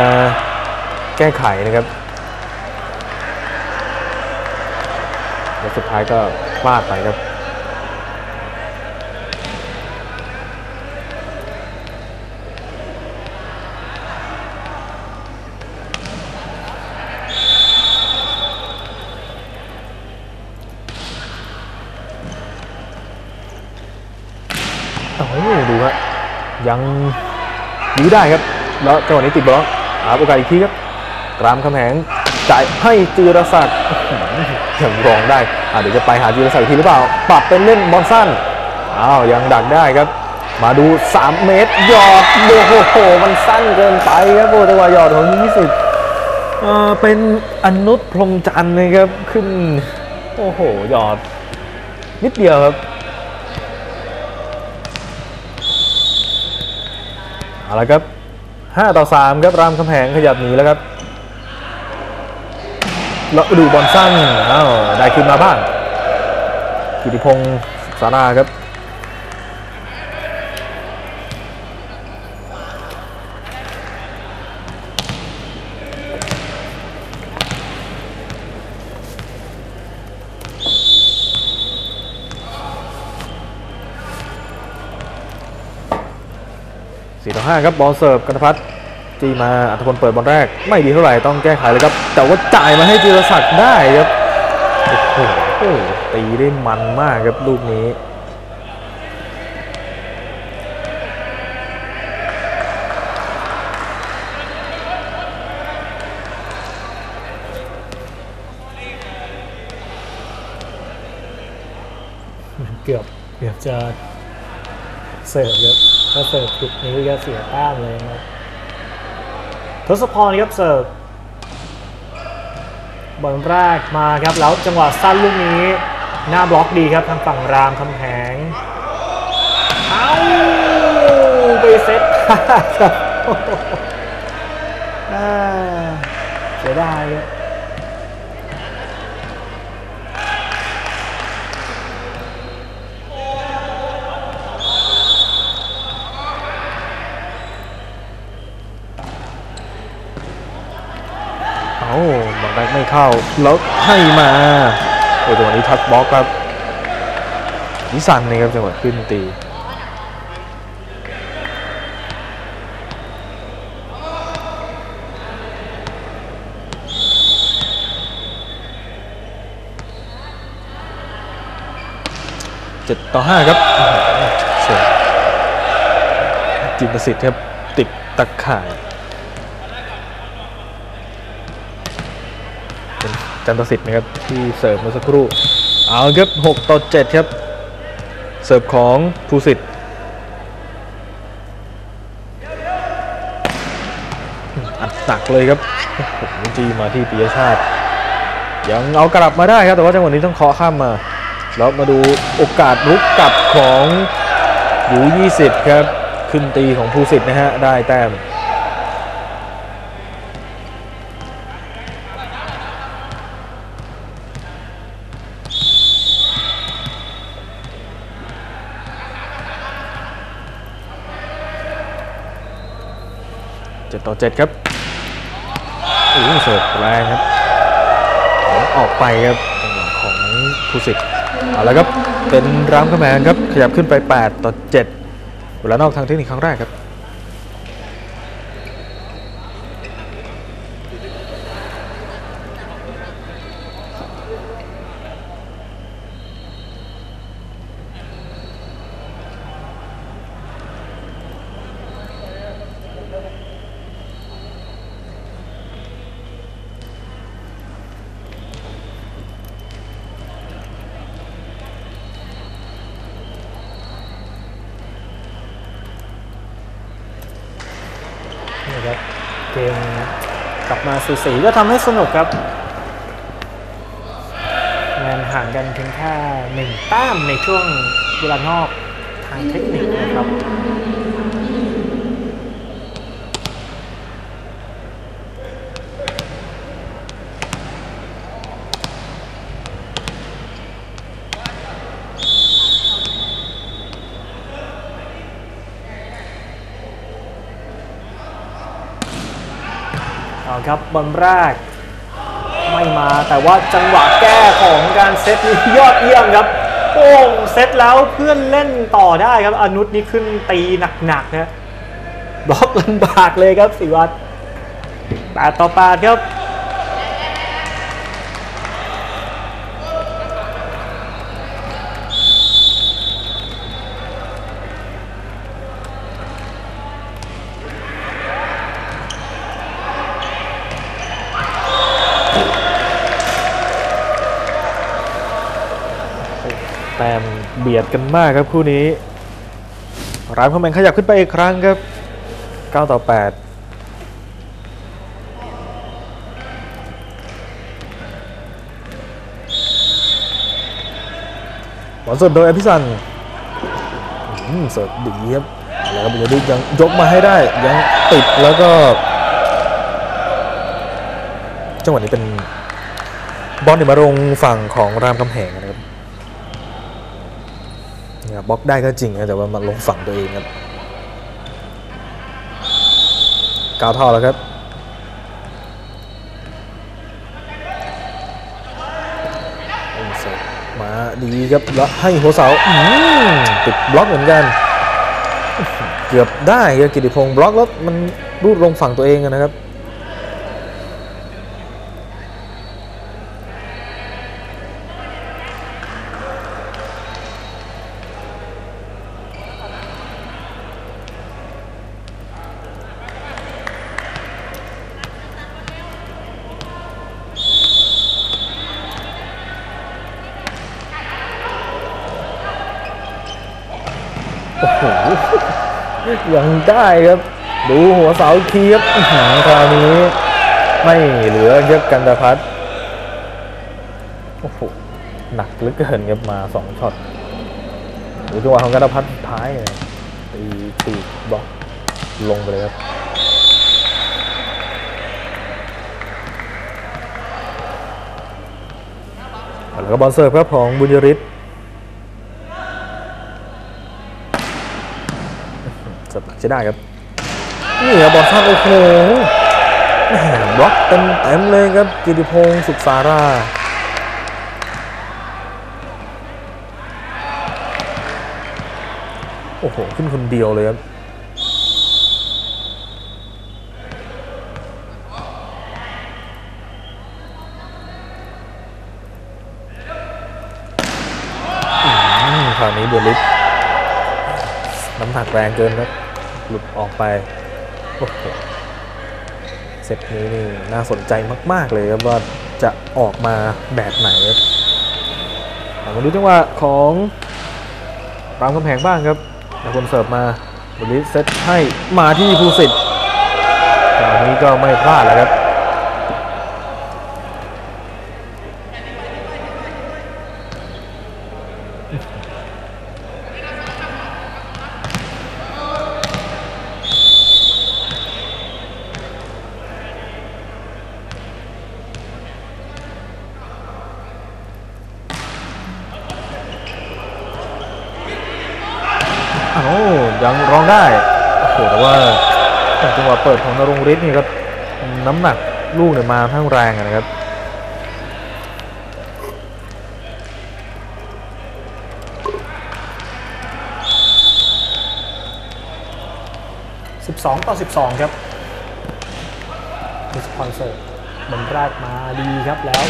แก้ไขนะครับแล้วสุดท้ายก็พลาดไปครับ โอ้โหดูครับยัง ยื้อได้ครับ แล้วจังหวะนี้ติดบล็อกหาโอกาสอีกทีครับกรามคำแหงจ่ายให้จีรศักดิ์ยังรองได้เดี๋ยวจะไปหาจีรศักดิ์อีกทีหรือเปล่า ปรับเป็นเล่นบอลสั้นอ้าวยังดักได้ครับ มาดู 3 เมตรหยอดโอ้โหมันสั้นเกินไปครับโอ้จังหวะหยอดของยี่สิบเออเป็นอนุชพรมจันทร์นะครับขึ้น โอ้โหหยอด นิดเดียวครับ แล้วครับ5ต่อ3ครับรามคำแหงขยับหนีแล้วครับแล้วดูบอลสั้นอ้าวได้ขึ้นมาบ้างกิติพงศ์สาราครับ 4ต่อ5ครับบอลเสิร์ฟกันพัฒจีมาอัธพลเปิดบอลแรก ไม่ดีเท่าไหร่ต้องแก้ไขเลยครับ แต่ว่าจ่ายมาให้จีรศักดิ์ได้ครับโอ้โหตีได้มันมากครับลูกนี้เกือบเกือบจะ สิร์ฟครับถ้าเสิร์ฟผิดนี้ก็เสียแต้มเลยนะครับทศพรครับเสิร์ฟบอลแรกมาครับแล้วจังหวะสั้นลูกนี้ หน้าบล็อกดีครับทางฝั่งรามคำแหงเอาไปเซตพลาดครับโอ้โหอ่าเสียดายครับ อาบอลแรกไม่เข้า แล้วให้มาโอ้จังหวะนี้ทัชบล็อกครับนิสันนี่ครับจังหวะขึ้นตีเจ็ดต่อห้าครับเสียจิตประสิทธิ์ครับติดตะข่าย จันทสิทธิ์นะครับที่เสิร์ฟเมื่อสักครู่ เอาครับ6ต่อ7ครับเสิร์ฟของภูสิทธิ์หนักเลยครับโอ้โหจีมาที่ปิยชาติ ยังเอากลับมาได้ครับแต่ว่าจังหวะนี้ต้องเคาะข้ามมา แล้วมาดูโอกาสลุกกลับของยู20 ครับ ขึ้นตีของภูสิทธิ์นะฮะ ได้แต้ม อเจ็ดครับโอ้เสิร์ฟแรงครับออกไปครับจังหวะของภูสิทธิ์เอาละครับเป็นรามคำแหงครับขยับขึ้นไป 8 ต่อ7เวลานอกทางเทคนิคครั้งแรกครับ นี่ครับเกมกลับมา สีก็ทำให้สนุกครับ งานห่างกันเพียงแค่หนึ่งแต้มในช่วงเวลานอกทางเทคนิคนะครับ ครับบอลแรก ไม่มาแต่ว่าจังหวะแก้ของการเซตนี้ยอดเยี่ยมครับ โอ้งเซตแล้วเพื่อนเล่นต่อได้ครับ อนุษนี่ขึ้นตีหนักๆนะบล็อกลำบากเลยครับสิวัตรแปดต่อแปดครับ แต้ม เบียดกันมากครับคู่นี้รามคำแหงขยับขึ้นไปอีกครั้งครับ 9 ต่อ 8บอลสดโดยอภิสันสดดีครับแล้วก็บุญยฤทธิ์ยังยกมาให้ได้ ยังติดแล้วก็จังหวะนี้เป็นบอลที่มาลงฝั่งของรามคำแหงนะครับ บล็อกได้ก็จริงนะแต่ว่ามันลงฝั่งตัวเองครับกาวเท่าแล้วครับมาดีครับแล้วให้หัวเสาอืมติดบล็อกเหมือนกัน เกือบได้ครับกิติพงศ์บล็อกแล้วมันรูดลงฝั่งตัวเองนะครับ โอ้โห ยัง ได้ครับ ดูหัวเสาอีกทีครับหือคราวนี้ ไม่เหลือเยอะกันตพัฒน์โอ้โหหนักเหลือเกินครับมาสองช็อตดูจังหวะของกันตพัฒน์ท้ายเลยตีตีบล็อกลงไปเลยครับแล้วก็บอลเสิร์ฟครับของบุญยริศ ช้ได้ครับนี่ครับบอลสั้นโอ้โหแหม่บล็อกเต็มเต็มเลยครับกิติพงศ์สุขสาราโอ้โห ขึ้นคนเดียวเลยครับอืมคราวนี้เบลลิสน้ำหนักแรงเกินครับ หลุดออกไปโอ้โหเซตนี้นี่น่าสนใจมาก ๆ เลยครับว่าจะออกมาแบบไหนครับมาดูจังหวะของรามคำแพงบ้างครับแล้วคนเสิร์ฟมาบริสเซตให้มาที่ภูสิทธิ์คราวนี้ก็ไม่พลาดแล้วครับ เอ้ายังร้องได้ โอ้โห แต่ว่าจังหวะเปิดของนรงฤทธิ์นี่ก็ น้ำหนักลูกเนี่ยมาทั้งแรงอะนะครับ12ต่อ12ครับมิสคอนเสิร์ฟบอลแรกมาดีครับแล้ว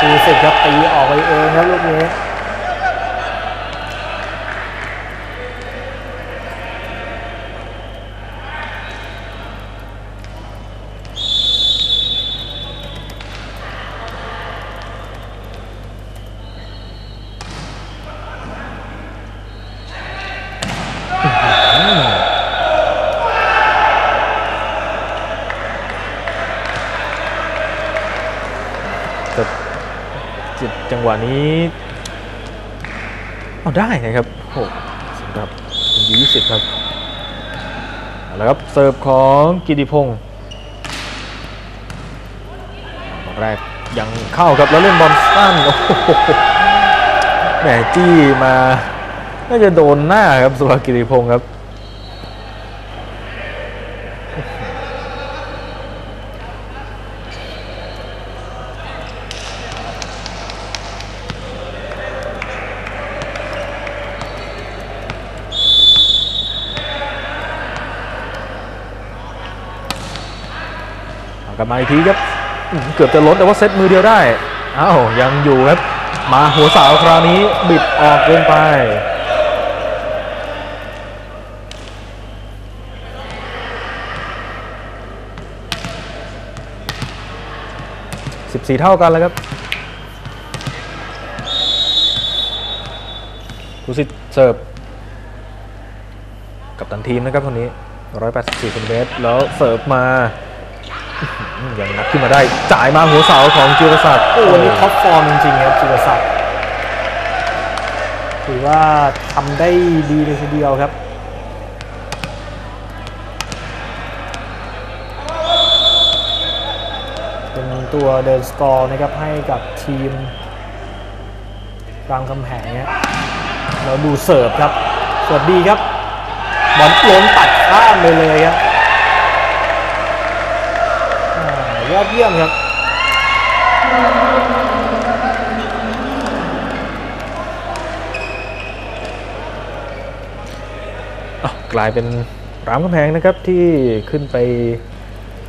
ตีสิบครับตีออกไปเองครับลูกนี้ แต่จิตจั งหวะนี้เอาได้นะครับโอ้สำหรับคุณยี่สิบครับเอาละครับเสิร์ฟของกิติพงศ์บอลแรกยังเข้าครับแล้วเล่นบอลสั้นโอ้โหแหมจี้มาน่าจะโดนหน้าครับสุรกิติพงศ์ครับ ลับมาอีกทีครับเกือบจะล้นแต่ว่าเซตมือเดียวได้อ้าวยังอยู่ครับมาหัวเสาวคราวนี้บิดออกเกินไป14เท่ากันแล้วครับผู้สิเสิร์ฟกัปตันทีมนะครับคนนี้ 184เซนติเมตรแล้วเสิร์ฟมา ยังนัดขึ้นมาได้จ่ายมาหัวเสาของจิรศักดิ์โอ้วันนี้ top form จริงๆครับจิรศักดิ์ถือว่าทำได้ดีเลยทีเดียวครับเป็นตัวเดินสกอร์นะครับให้กับทีมรามคำแหงเนี่ยเราดูเสิร์ฟครับเสิร์ฟดีครับบอลล้นตัดข้ามไปเลยครับ ยอดเยี่ยมครับกลายเป็นรามคำแพงนะครับที่ขึ้นไป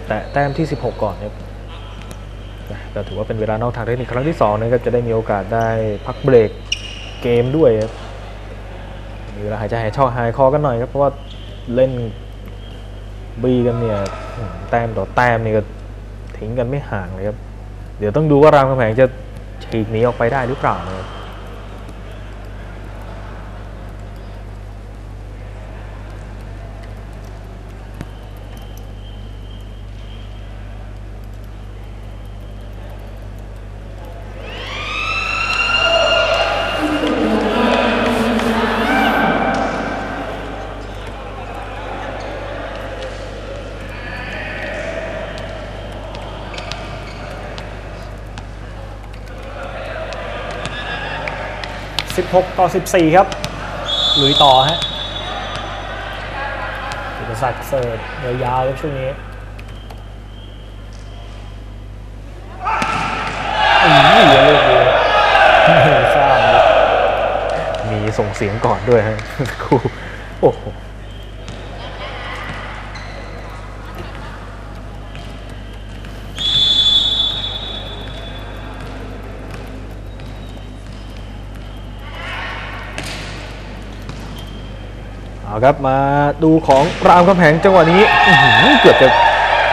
แตะแต้มที่ 16 ก่อนครับก็ถือว่าเป็นเวลานอกทางเทคนิคครั้งที่2นะครับจะได้มีโอกาสได้พักเบรกเกมด้วยครับมีเวลาหายใจหายช่อหายคอกันหน่อยครับเพราะว่าเล่นบีกันเนี่ยแต้มต่อแต้มนี่ก็ ทิ้งกันไม่ห่างเลยครับ เดี๋ยวต้องดูว่ารามคำแหงจะฉีกหนีออกไปได้หรือเปล่านะครับ 16 ต่อ 14 ครับลุยต่อฮะกิตศักดิ์เสิร์ฟยาวๆครับช่วงนี้อืมเยอะเลยดีข้ามมีส่งเสียงก่อนด้วยฮะครูโอ้โห ครับมาดูของรามคำแหงจังหวะนี้เกือบจะ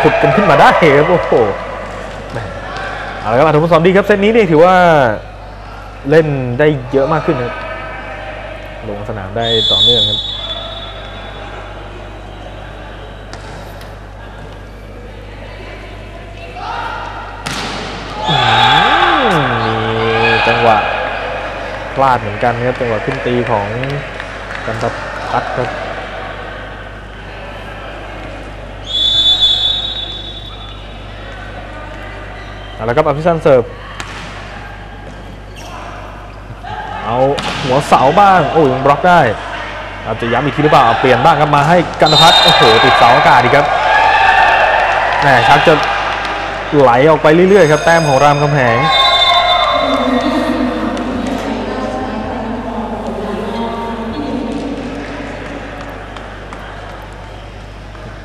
ขุดกันขึ้นมาได้ครับโอ้โหเอาละครับอัธพลสอมดีครับเซตนี้นี่ถือว่าเล่นได้เยอะมากขึ้นนะลงสนามได้ต่อเนื่องครับมีจังหวะพลาดเหมือนกันครับจังหวะขึ้นตีของกันตะ ฒน์ครับเอาละครับอภิชันเสิร์ฟเอาหัวเสาบ้างโอ้ยังบล็อกได้อาจจะย้ำอีกทีหรือเปล่าเปลี่ยนบ้างครับมาให้กันพัฒโอ้โหติดเสาอากาศอีครับแหมชักจะไหลออกไปเรื่อยๆครับแต้มของรามคำแหง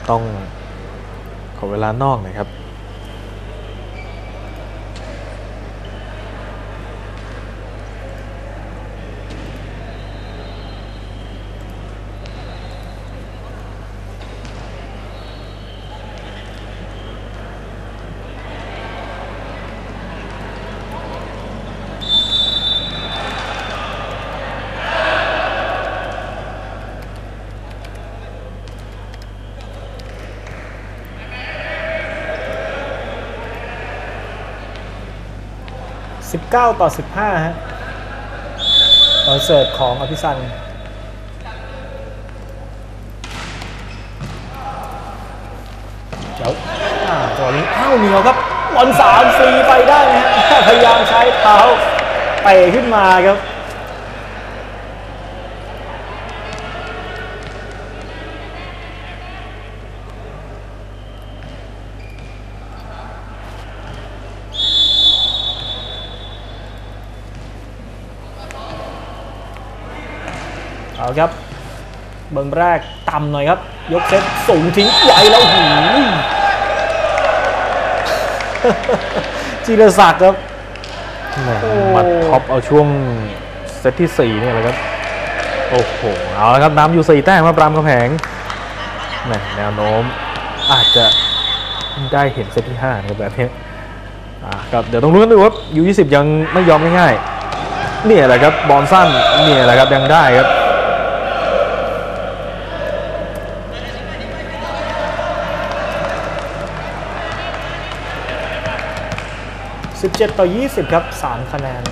ต้องขอเวลานอกนะครับ 19 ต่อ 15 ฮะบอลเสิร์ฟของอภิสันเดี๋ยวอ่าจอนี้อ้าวเหนียวครับบอลสามสีไปได้นะฮะพยายามใช้เท้าเตะขึ้นมาครับ เอาครับ เบิ้งแรกต่ำหน่อยครับ ยกเซตสูงทิ้งใหญ่แล้วหูยจีรศักดิ์ครับแหม่โอ้มา top เอาช่วงเซตที่ 4 เนี่ยแหละครับ โอ้โห เอาละครับนำอยู่ 4 แต้มครับรามคำแหงแหม่แนวโน้มอาจจะได้เห็นเซตที่5นะครับแบบนี้อ่าครับเดี๋ยวต้องลุ้นกันดูครับ U20 ยังไม่ยอมง่ายๆเนี่ยแหละครับบอลสั้นเนี่ยแหละครับยังได้ครับ 17 ต่อ 20 ครับ 3 คะแนน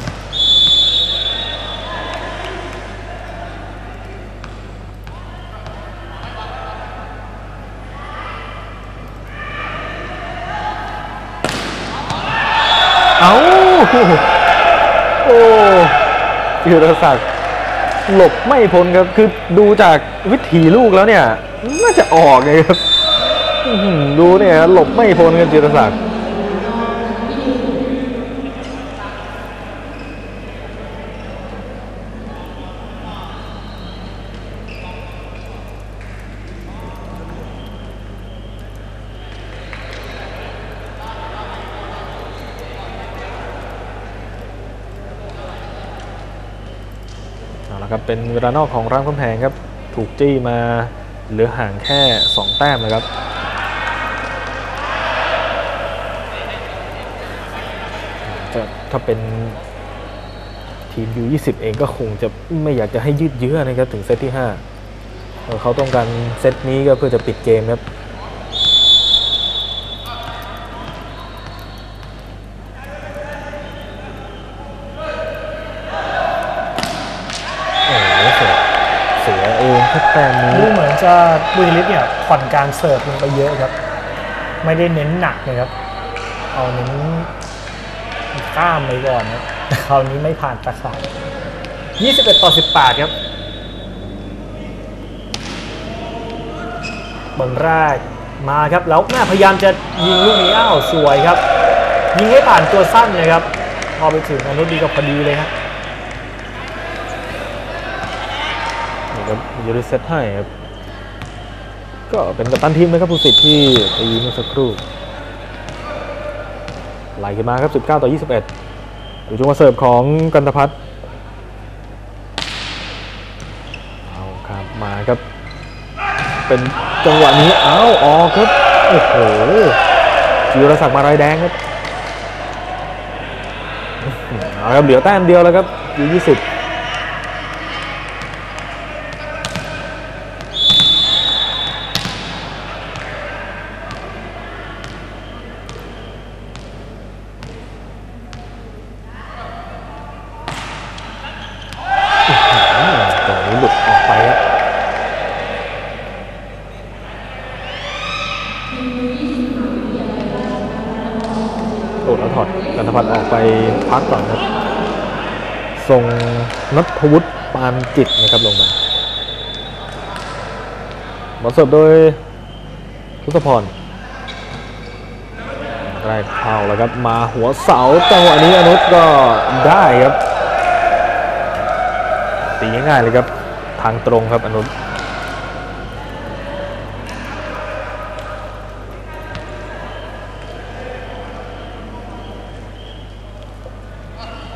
เอาโอ้ธีรศักดิ์หลบไม่พ้นครับ คือดูจากวิถีลูกแล้วเนี่ย น่าจะออกเลยครับ ดูเนี่ยหลบไม่พ้นครับธีรศักดิ์ เป็นเวลานอกของรามคำแหงครับ ถูกจี้มาเหลือห่างแค่ 2 แต้มนะครับจะถ้าเป็นทีม U20 เองก็คงจะไม่อยากจะให้ยืดเยื้อนะครับถึงเซตที่ 5 เขาต้องการเซตนี้ก็เพื่อจะปิดเกมครับ จะบุรีรัมย์เนี่ยผ่อนการเสิร์ฟลงไปเยอะครับ ไม่ได้เน้นหนักเลยครับ เอาเน้นข้ามไปก่อนครับแต่คราวนี้ไม่ผ่านตะข่าย21 ต่อ 18 ครับบอลแรกมาครับแล้วแม่พยายามจะยิงลูกนี้อ้าวสวยครับ ยิงให้ผ่านตัวสั้นนะครับ พอไปถึงอนุดีก็พอดีเลยครับนี่ครับยูริเซตให้ครับ ก็เป็นกัปตันทีมนะครับผู้สิทธิ์ที่ตีเมื่อสักครู่ไหลขึ้นมาครับ 19 ต่อ 21ดูจังหวะเสิร์ฟของกันตพัฒน์เอาครับมาครับ เป็นจังหวะนี้เอาออกครับ โอ้โหจิรศักดิ์มารายแดงครับเอาครับเหลือแต้มเดียวแล้วครับอยู่20 นัทวุฒิปานจิตนะครับลงมาบอลเสิร์ฟโดยพุทธพรแรกเข้าแล้วครับมาหัวเสาจังหวะนี้อนุชก็ได้ครับตีง่ายๆเลยครับทางตรงครับอนุช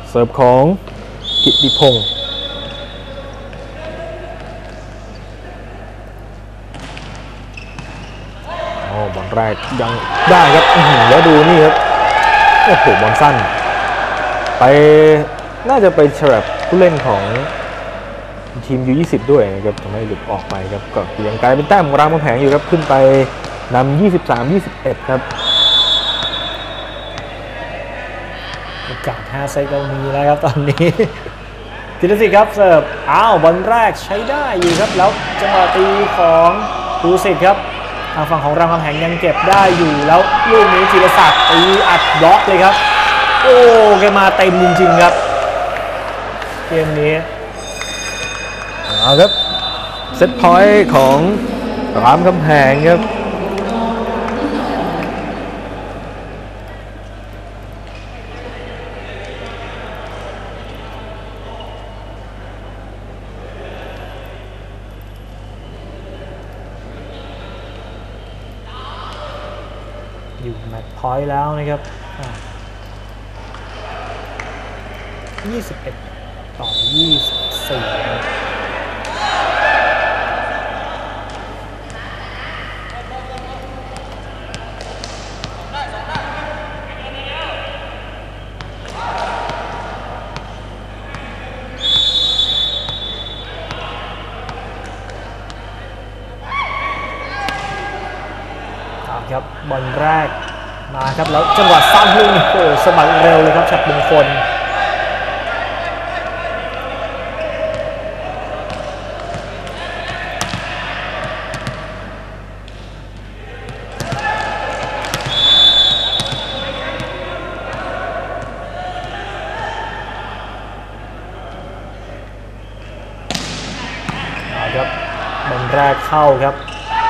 เสิร์ฟของ กิติพงศ์โอ้บอลแรกยังได้ครับแล้วดูนี่ครับโอ้โหบอลสั้น ไปน่าจะไปฉลับผู้เล่นของทีม U20 ด้วยนะครับทำให้หลุดออกไปครับก็ยังกลายเป็นแต้มของรามแหงอยู่ครับขึ้นไปนำ23-21 ครับโอกาส5เซตก็มีแล้วครับตอนนี้ ธีรศิษฐ์ครับเสิร์ฟอ้าวบอลแรกใช้ได้อยู่ครับแล้วจังหวะตีของภูสิทธิ์ครับทางฝั่งของรามคำแหงยังเก็บได้อยู่แล้วลูกนี้ธีรศักดิ์ตีอัดบล็อกเลยครับ โอ้แกมาเต็มจริงๆครับเกมนี้เอาครับ set point ของรามคำแหงครับ อยู่แมตช์ พอยต์แล้วนะครับอ่า21ต่อ24ครับอาครับบอลแรก จังหวะสั้นลูกโอ้สะบัดเร็วเลยครับฉับมงคลเอาครับบอลแรกเข้าครับ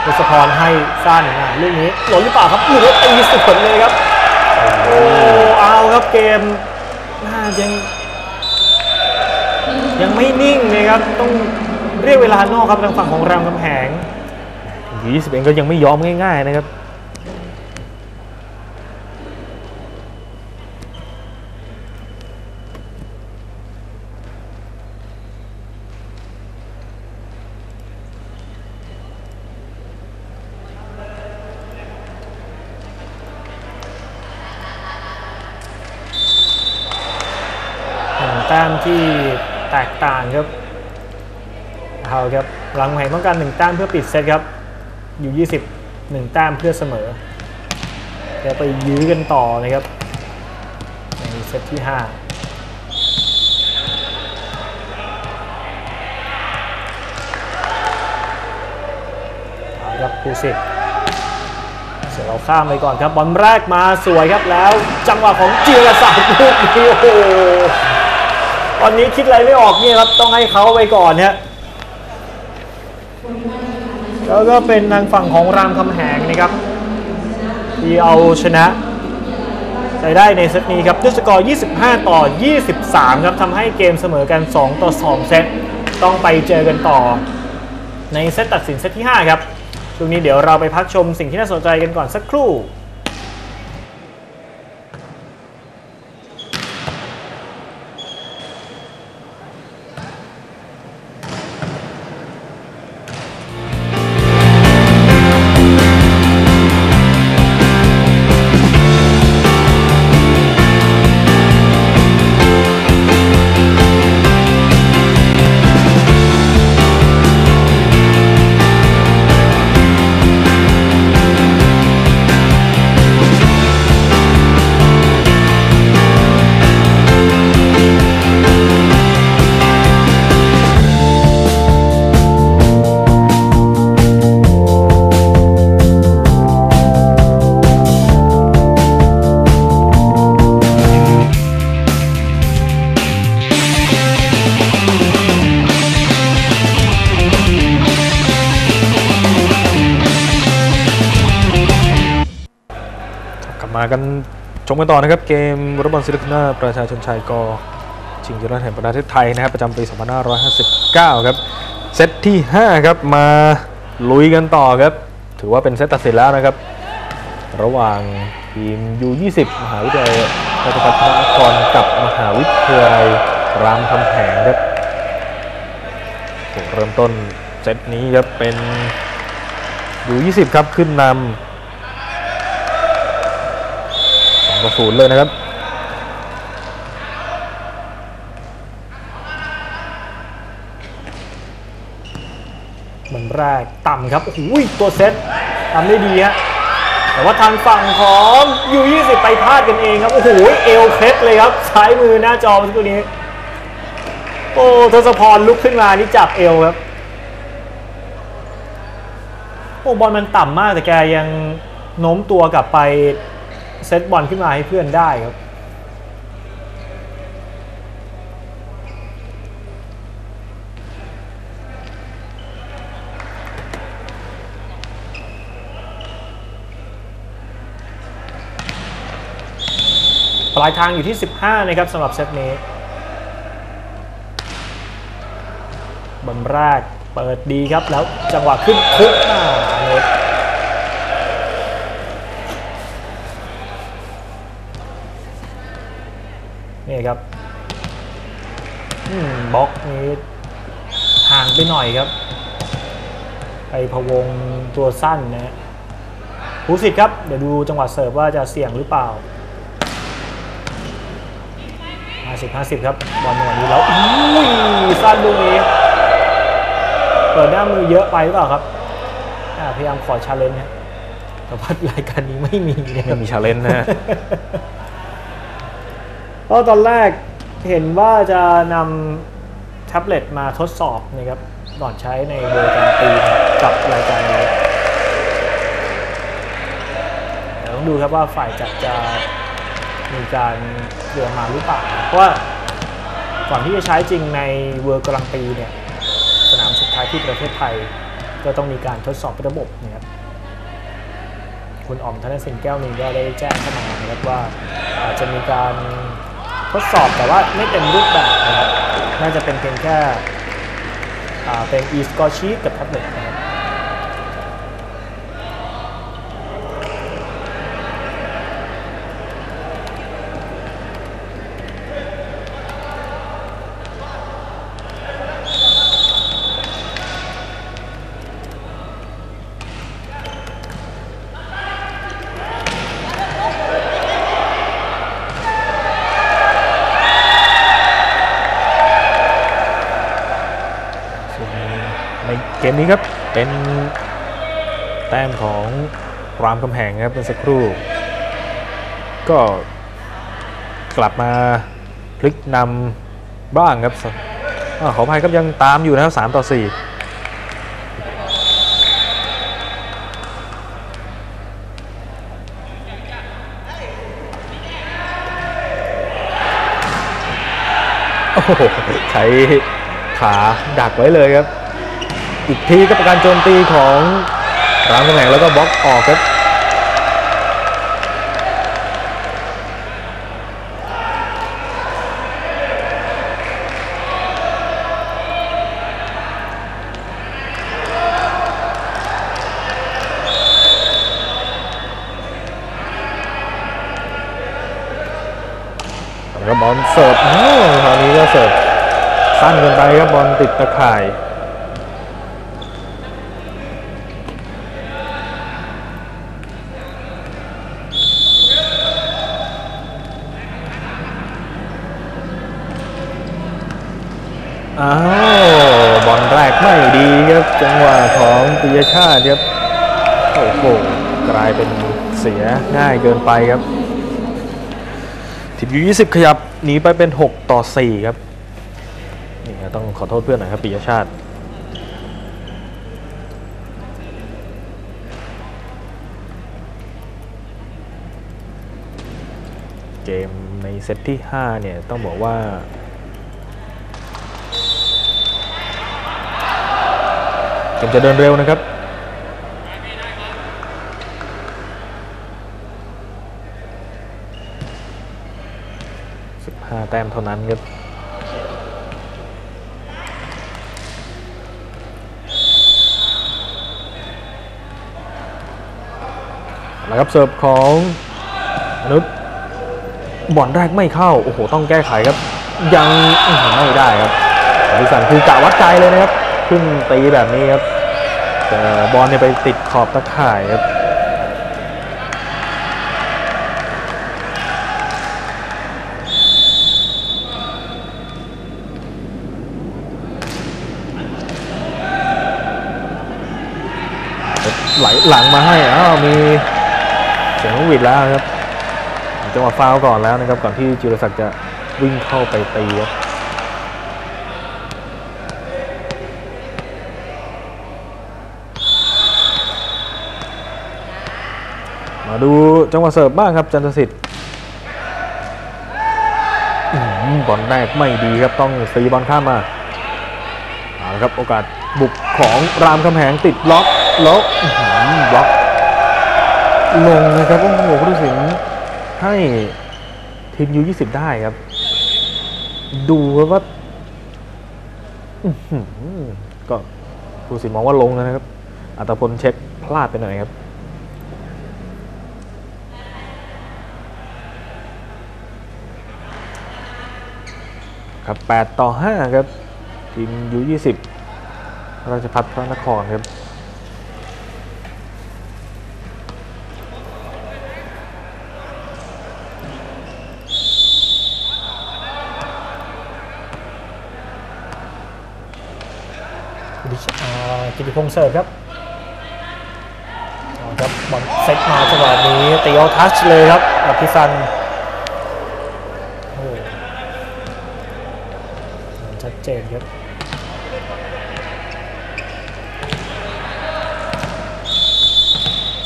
ทศพรให้สั้นอะลูกนี้หล่นหรือเปล่าครับลูกนี้ตีสวนเลยครับ โอ้เอาครับเกมน่ายัง ยังไม่นิ่งเลยครับ ต้องเรียกเวลานอกครับทางฝั่งของรามคำแหง U20 เองก็ยังไม่ยอมง่ายๆนะครับ แต้มที่แตกต่างครับเอาครับรามคำแหงต้องการหนึ่งแต้มเพื่อปิดเซตครับ อยู่ 20หนึ่งแต้มเพื่อเสมอเดี๋ยวไปยื้อกันต่อนะครับในเซตที่5เอาครับภูสิทธิ์เสียเราข้ามไปก่อนครับบอลแรกมาสวยครับแล้ว จังหวะของจิรศักดิ์ลูกนี้โอ้โห ตอนนี้คิดอะไรไม่ออกเนี่ยครับต้องให้เขาไปก่อนเนี่ยแล้วก็เป็นทางฝั่งของรามคำแหงนะครับ ที่เอาชนะไปได้ในเซตนี้ครับด้วยสกอร์ 25 ต่อ 23 ครับทำให้เกมเสมอกัน 2 ต่อ 2 เซตต้องไปเจอกันต่อ ในเซตตัดสินเซตที่ 5 ครับช่วงนี้เดี๋ยวเราไปพักชมสิ่งที่น่าสนใจกันก่อนสักครู่ กันต่อนะครับเกมวอลเลย์บอลซิลิคนาประชาชนชายกชิงชนะเลิศแห่งประเทศไทยนะครับประจำปี 2559 ครับเซตที่ 5 ครับมาลุยกันต่อครับ ถือว่าเป็นเซตตัดสินแล้วนะครับ ระหว่างทีม U20 มหาวิทยาลัยราชภัฏพระนครกับมหาวิทยาลัยรามคำแหงครับเริ่มต้นเซตนี้ครับเป็น U20 ครับขึ้นนำ ศูนย์เลยนะครับบอลแรกต่ำครับโอ้โหตัวเซตทำได้ดีฮะแต่ว่าทางฝั่งของยู20ไปพลาดกันเองครับ โอ้โห เอวเคล็ดเลยครับ ซ้ายมือหน้าจอเมื่อสักครู่นี้ โอ้ทศพรลุกขึ้นมานี่จับเอวครับ โอ้บอลมันต่ำมากแต่แกยังโน้มตัวกลับไป เซตบอลขึ้นมาให้เพื่อนได้ครับปลายทางอยู่ที่ 15 นะครับสำหรับเซตนี้บอลแรกเปิดดีครับแล้วจังหวะขึ้นคุกอ่าเน็ตนี่ครับอืม บล็อกนี้ห่างไปหน่อยครับ ไปพะวงตัวสั้นนะฮะผู้สิทธิ์ครับ เดี๋ยวดูจังหวะเสิร์ฟว่าจะเสี่ยงหรือเปล่า 50 50 ครับบอลหน่วยนี้แล้วอุ้ยสั้นลูกนี้ เปิดหน้ามือเยอะไปหรือเปล่าครับอ่าพยายามขอ challenge นะแต่ว่ารายการนี้ไม่มีนะครับไม่มี challenge นะฮะเพราะตอนแรกเห็นว่าจะนำ แท็บเล็ตมาทดสอบนะครับก่อนใช้ใน World Grand Prix กับรายการนี้เดี๋ยวต้องดูครับว่าฝ่ายจัดจะมีการเตรียมาหรือเปล่า เพราะว่าก่อนที่จะใช้จริงในเวอร์กลังปีเนี่ยสนามสุดท้ายที่ประเทศไทย ก็ต้องมีการทดสอบระบบนะครับคุณอ๋อมธนสินแก้วนึงก็ได้แจ้งเข้ามานะครับว่าอาจจะมีการทดสอบแต่ว่าไม่เต็มรูปแบบนะครับ น่าจะเป็นเพียงแค่เป็น e-score sheet กับแท็บเล็ตนะครับ ส่วนในเก มนี้ครับเป็นแต้มของรามคำแหงครับเมื่อสักครู่ ก็กลับมาพลิกนำบ้างครับอขออภัยครับยังตามอยู่นะครับ3ต่อ4โอ้โหใช้ขาดักไว้เลยครับ อีกทีก็ประการโจมตีของรามคำแหงแล้วก็บล็อกออกครับแล้วก็บอลเสิร์ฟอ้าวคราวนี้ก็เสิร์ฟสั้นเกินไปครับบอลติดตะข่าย อ้าวบอลแรกไม่ดีครับ จังหวะของปิยชาติครับ โอ้โห กลายเป็นเสีย ง่ายเกินไปครับทีมยู20ขยับหนีไปเป็น 6 ต่อ 4 ครับนี่ต้องขอโทษเพื่อนหน่อยครับปิยชาติเกมในเซตที่ 5 เนี่ย ต้องบอกว่า เกมจะเดินเร็วนะครับ แต้มเท่านั้นครับแล้วครับเสิร์ฟของอนุชบอลแรกไม่เข้า โอ้โห ต้องแก้ไขครับ ยังไม่ได้ครับดิสันคือกะวัดใจเลยนะครับ ขึ้นตีแบบนี้ครับแต่บอลเนี่ยไปติดขอบตะข่ายครับ ไหลังมาให้อ้าวมีเสียงวีดแล้วครับจังหวะฟาวก่อนแล้วนะครับก่อนที่จิรศักดิ์จะวิ่งเข้าไปตีครับมาดูจังหวะเสิร์ฟบ้างครับจันทสิทธิ์อื้อหือบอลแรกไม่ดีครับต้องซีบอลข้ามมาเอาละครับโอกาสบุกของรามคำแหงติดล็อกแล้วอื้อหือ บล็อกลงนะครับโอ้โหผู้ตัดสินให้ทีมยู20ได้ครับ ดูครับว่าก็ผู้ตัดสินมองว่าลงนะครับ อัตพลเช็คพลาดไปหน่อยครับครับ8ต่อ 5 ครับ ทีมยู20ราชพัฒพระนครครับ กิติอ่ากิติพงเสิร์ฟครับครับบอลเซตมาจังหวะนี้ตีเอาทัชเลยครับอภิสันโอ้โหชัดเจนครับ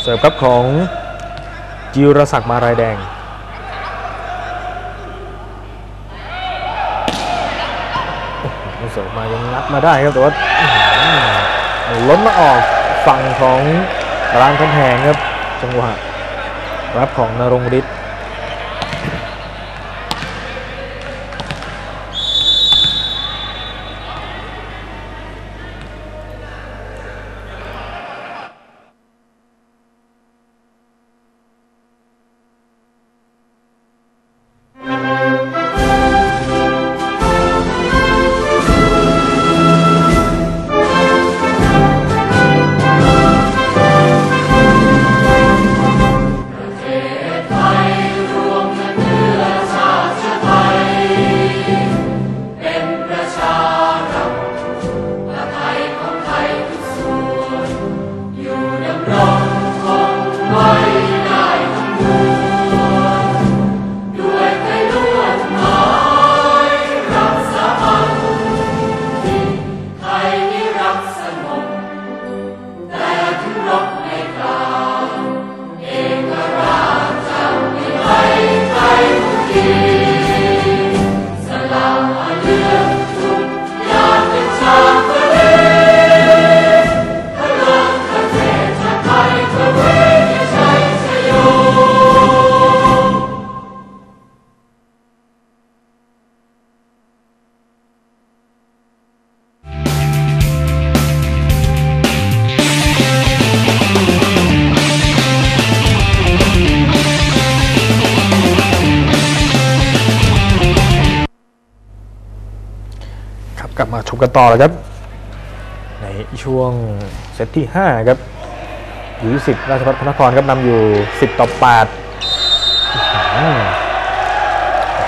เสิร์ฟครับของจิรศักดิ์มารายแดงเสิร์ฟมายังงัดมาได้ครับแต่ว่า ล้นมาออกฝั่งของรามคำแหงครับ จังหวะรับของนรงฤทธิ์ ต่อแล้วครับ ในช่วงเซตที่ 5 ครับยู20ราชพัฒพนครครับนำอยู่ 10 ต่อ8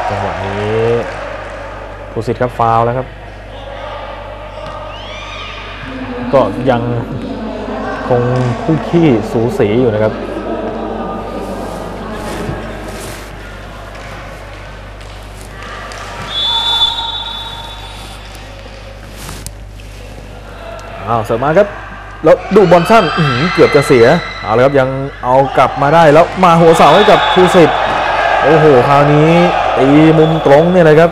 จังหวะนี้ผู้สิทธิ์ครับฟาวแล้วครับ ก็ยังคงคู่ขี้สูสีอยู่นะครับ เสร์ฟมาครับ แล้วดูบอลสั้นเกือบจะเสียเอาลยครับยังเอากลับมาได้แล้วมาหัวเสาให้กับภูสิทธิ์โอ้โหคราวนี้ตีมุมตรงเนี่ยเลยครับ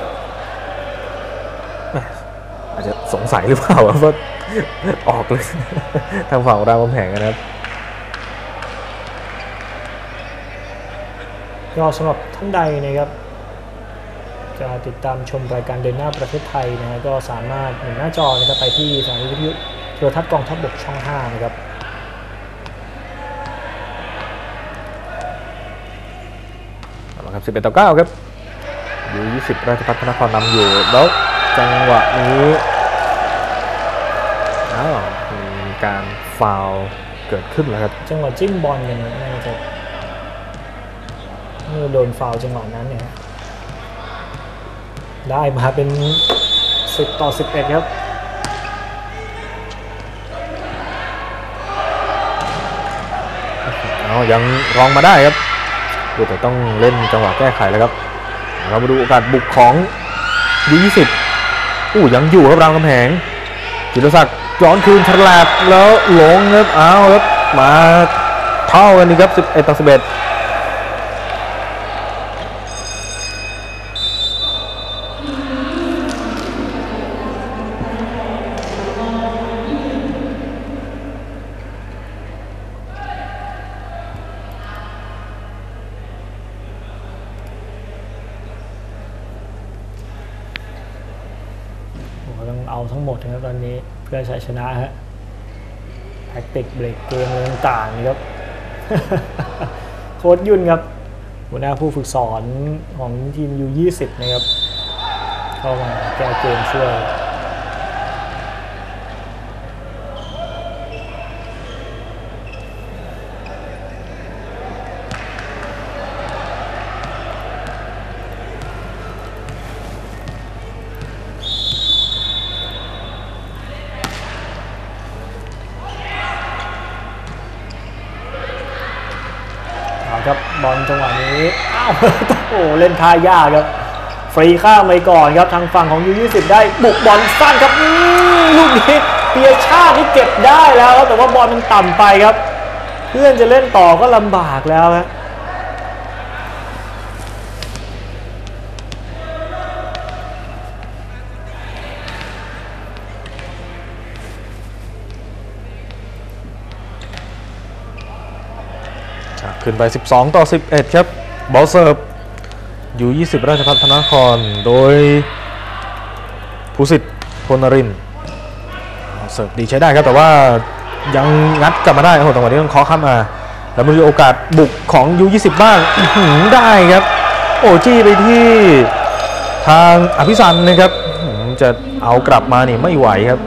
อาจจะสงสัยหรือเปล่าว่าออกเลยทางฝั่งของรามคำแหงนะครับก็สำหรับท่านใดนะครับ จะติดตามชมรายการเดินหน้าประเทศไทยนะฮะก็สามารถหนุนหน้าจอนะครับไปที่สถานีวิทยุ โทรทัศน์กองทัพบกช่อง 5 นะครับเอาละครับ11ต่อ9ครับยู20 ราชพัฒนครนำอยู่ แล้วจังหวะนี้อ้าวมีการฟาวล์เกิดขึ้นแล้วครับ จังหวะจิ้มบอลกันนะน่าจะเมื่อโดนฟาวล์จังหวะนั้นเนี่ยฮะได้มาเป็น 10 ต่อ 11 ครับ เอายังรองมาได้ครับดูแต่ต้องเล่นจังหวะแก้ไขแล้วครับเรามาดูโอกาสบุกของยู20อู้ยังอยู่ครับรามคำแหงจิรศักดิ์ย้อนคืนฉลาดแล้วหลงครับเอาครับมาเท่ากันนี่ครับ11ต่อ11 โค้ชยุ่นครับหัวหน้าผู้ฝึกสอนของทีม U20 นะครับเข้ามาแก้เกมช่วย โอ้เล่นท่ายากครับ ฟรีข้ามไปก่อนครับทางฝั่งของ U20 ได้บุกบอลสั้นครับลูกนี้เปียชาตินี่เก็บได้แล้วแต่ว่าบอลมันต่ำไปครับ เพื่อนจะเล่นต่อก็ลำบากแล้วครับขึ้นไป 12 ต่อ 11 ครับ บอลเสิร์ฟ U20 ราชภัฏพระนคร โดยภูสิทธิ์พลนรินทร์เสิร์ฟดีใช้ได้ครับ แต่ว่ายังงัดกลับมาได้โอ้โหจังหวะนี้ต้องเคาะข้ามมาแล้วมันมีโอกาสบุกของ U20 บ้างอื้อหือได้ครับ โอ้จี้ไปที่ทางอภิสันนะครับ จะเอากลับมานี่ไม่ไหวครับ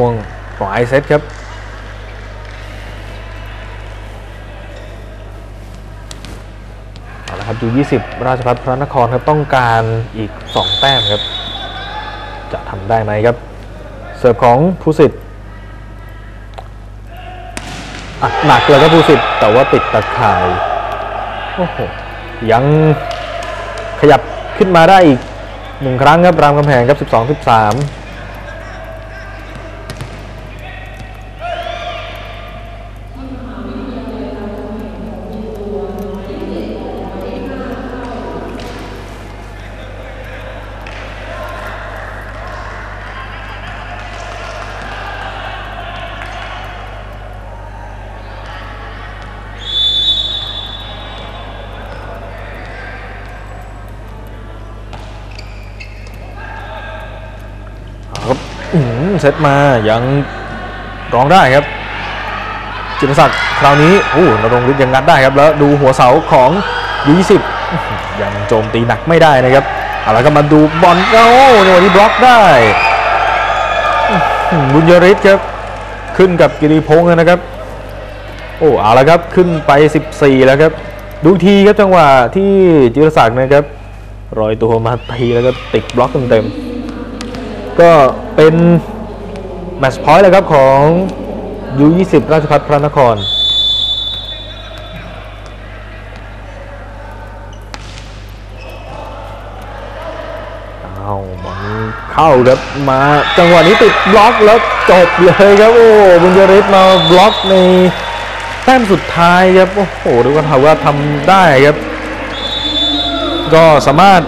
ช่วงปลายเซตครับเอาละครับอยู่20 ราชพัฒพระนครครับต้องการอีก 2 แต้มครับ จะทำได้ไหมครับ เสิร์ฟของผู้สิทธิ์อัดหนักเลยครับผู้สิทธิ์แต่ว่าติดตะข่ายโอ้โหยังขยับขึ้นมาได้อีกหนึ่งครั้งครับรามคำแหงครับ 12 13 เซตมายังร้องได้ครับ จิตรศักดิ์คราวนี้โอ้นรงฤทธิ์ยังงัดได้ครับ แล้วดูหัวเสาของยู20อื้อหือยังโจมตีหนักไม่ได้นะครับเอาละก็มาดูบอลโอ้ในวันนี้บล็อกได้บุญยริศครับ ขึ้นกับกิริพงษ์นะครับ โอ้เอาละครับขึ้นไป 14 แล้วครับ ดูทีครับจังหวะที่จิรศักดิ์นะครับลอยตัวมาตีแล้วก็ติดบล็อกเต็มๆก็เป็น match point เลยครับของ U20 ราชภัฏพระนครบอลเข้าครับมาจังหวะนี้ติดบล็อกแล้วจบเลยครับ โอ้บุญยริศมาบล็อกในแต้มสุดท้ายครับ โอ้โหดูกันถาว่าทำได้ครับ ก็สามารถ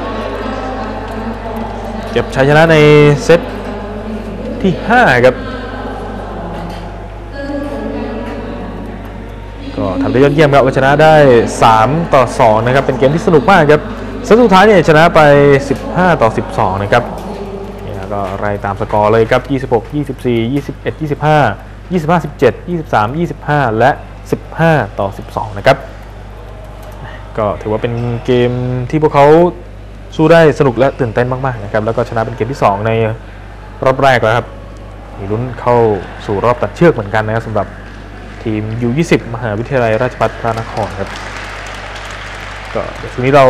เก็บชัยชนะในเซต ที่ 5 ครับ ก็ทำได้ยอดเยี่ยมครับชนะได้ 3 ต่อ 2 นะครับ เป็นเกมที่สนุกมากครับเซตสุดท้ายเนี่ยชนะไป 15 ต่อ 12 นะครับก็ไล่ตามสกอร์เลยครับ 26 24 21 25 25 17 23 25 และ 15 ต่อ 12 นะครับ ก็ถือว่าเป็นเกมที่พวกเขาสู้ได้สนุกและตื่นเต้นมาก ๆ นะครับ แล้วก็ชนะเป็นเกมที่ 2 ใน รอบแรกแล้วครับมีลุ้นเข้าสู่รอบตัดเชือกเหมือนกันนะครับสำหรับทีม U20 มหาวิทยาลัยราชภัฏพระนครครับก็เดี๋ยวช่งนี้เรา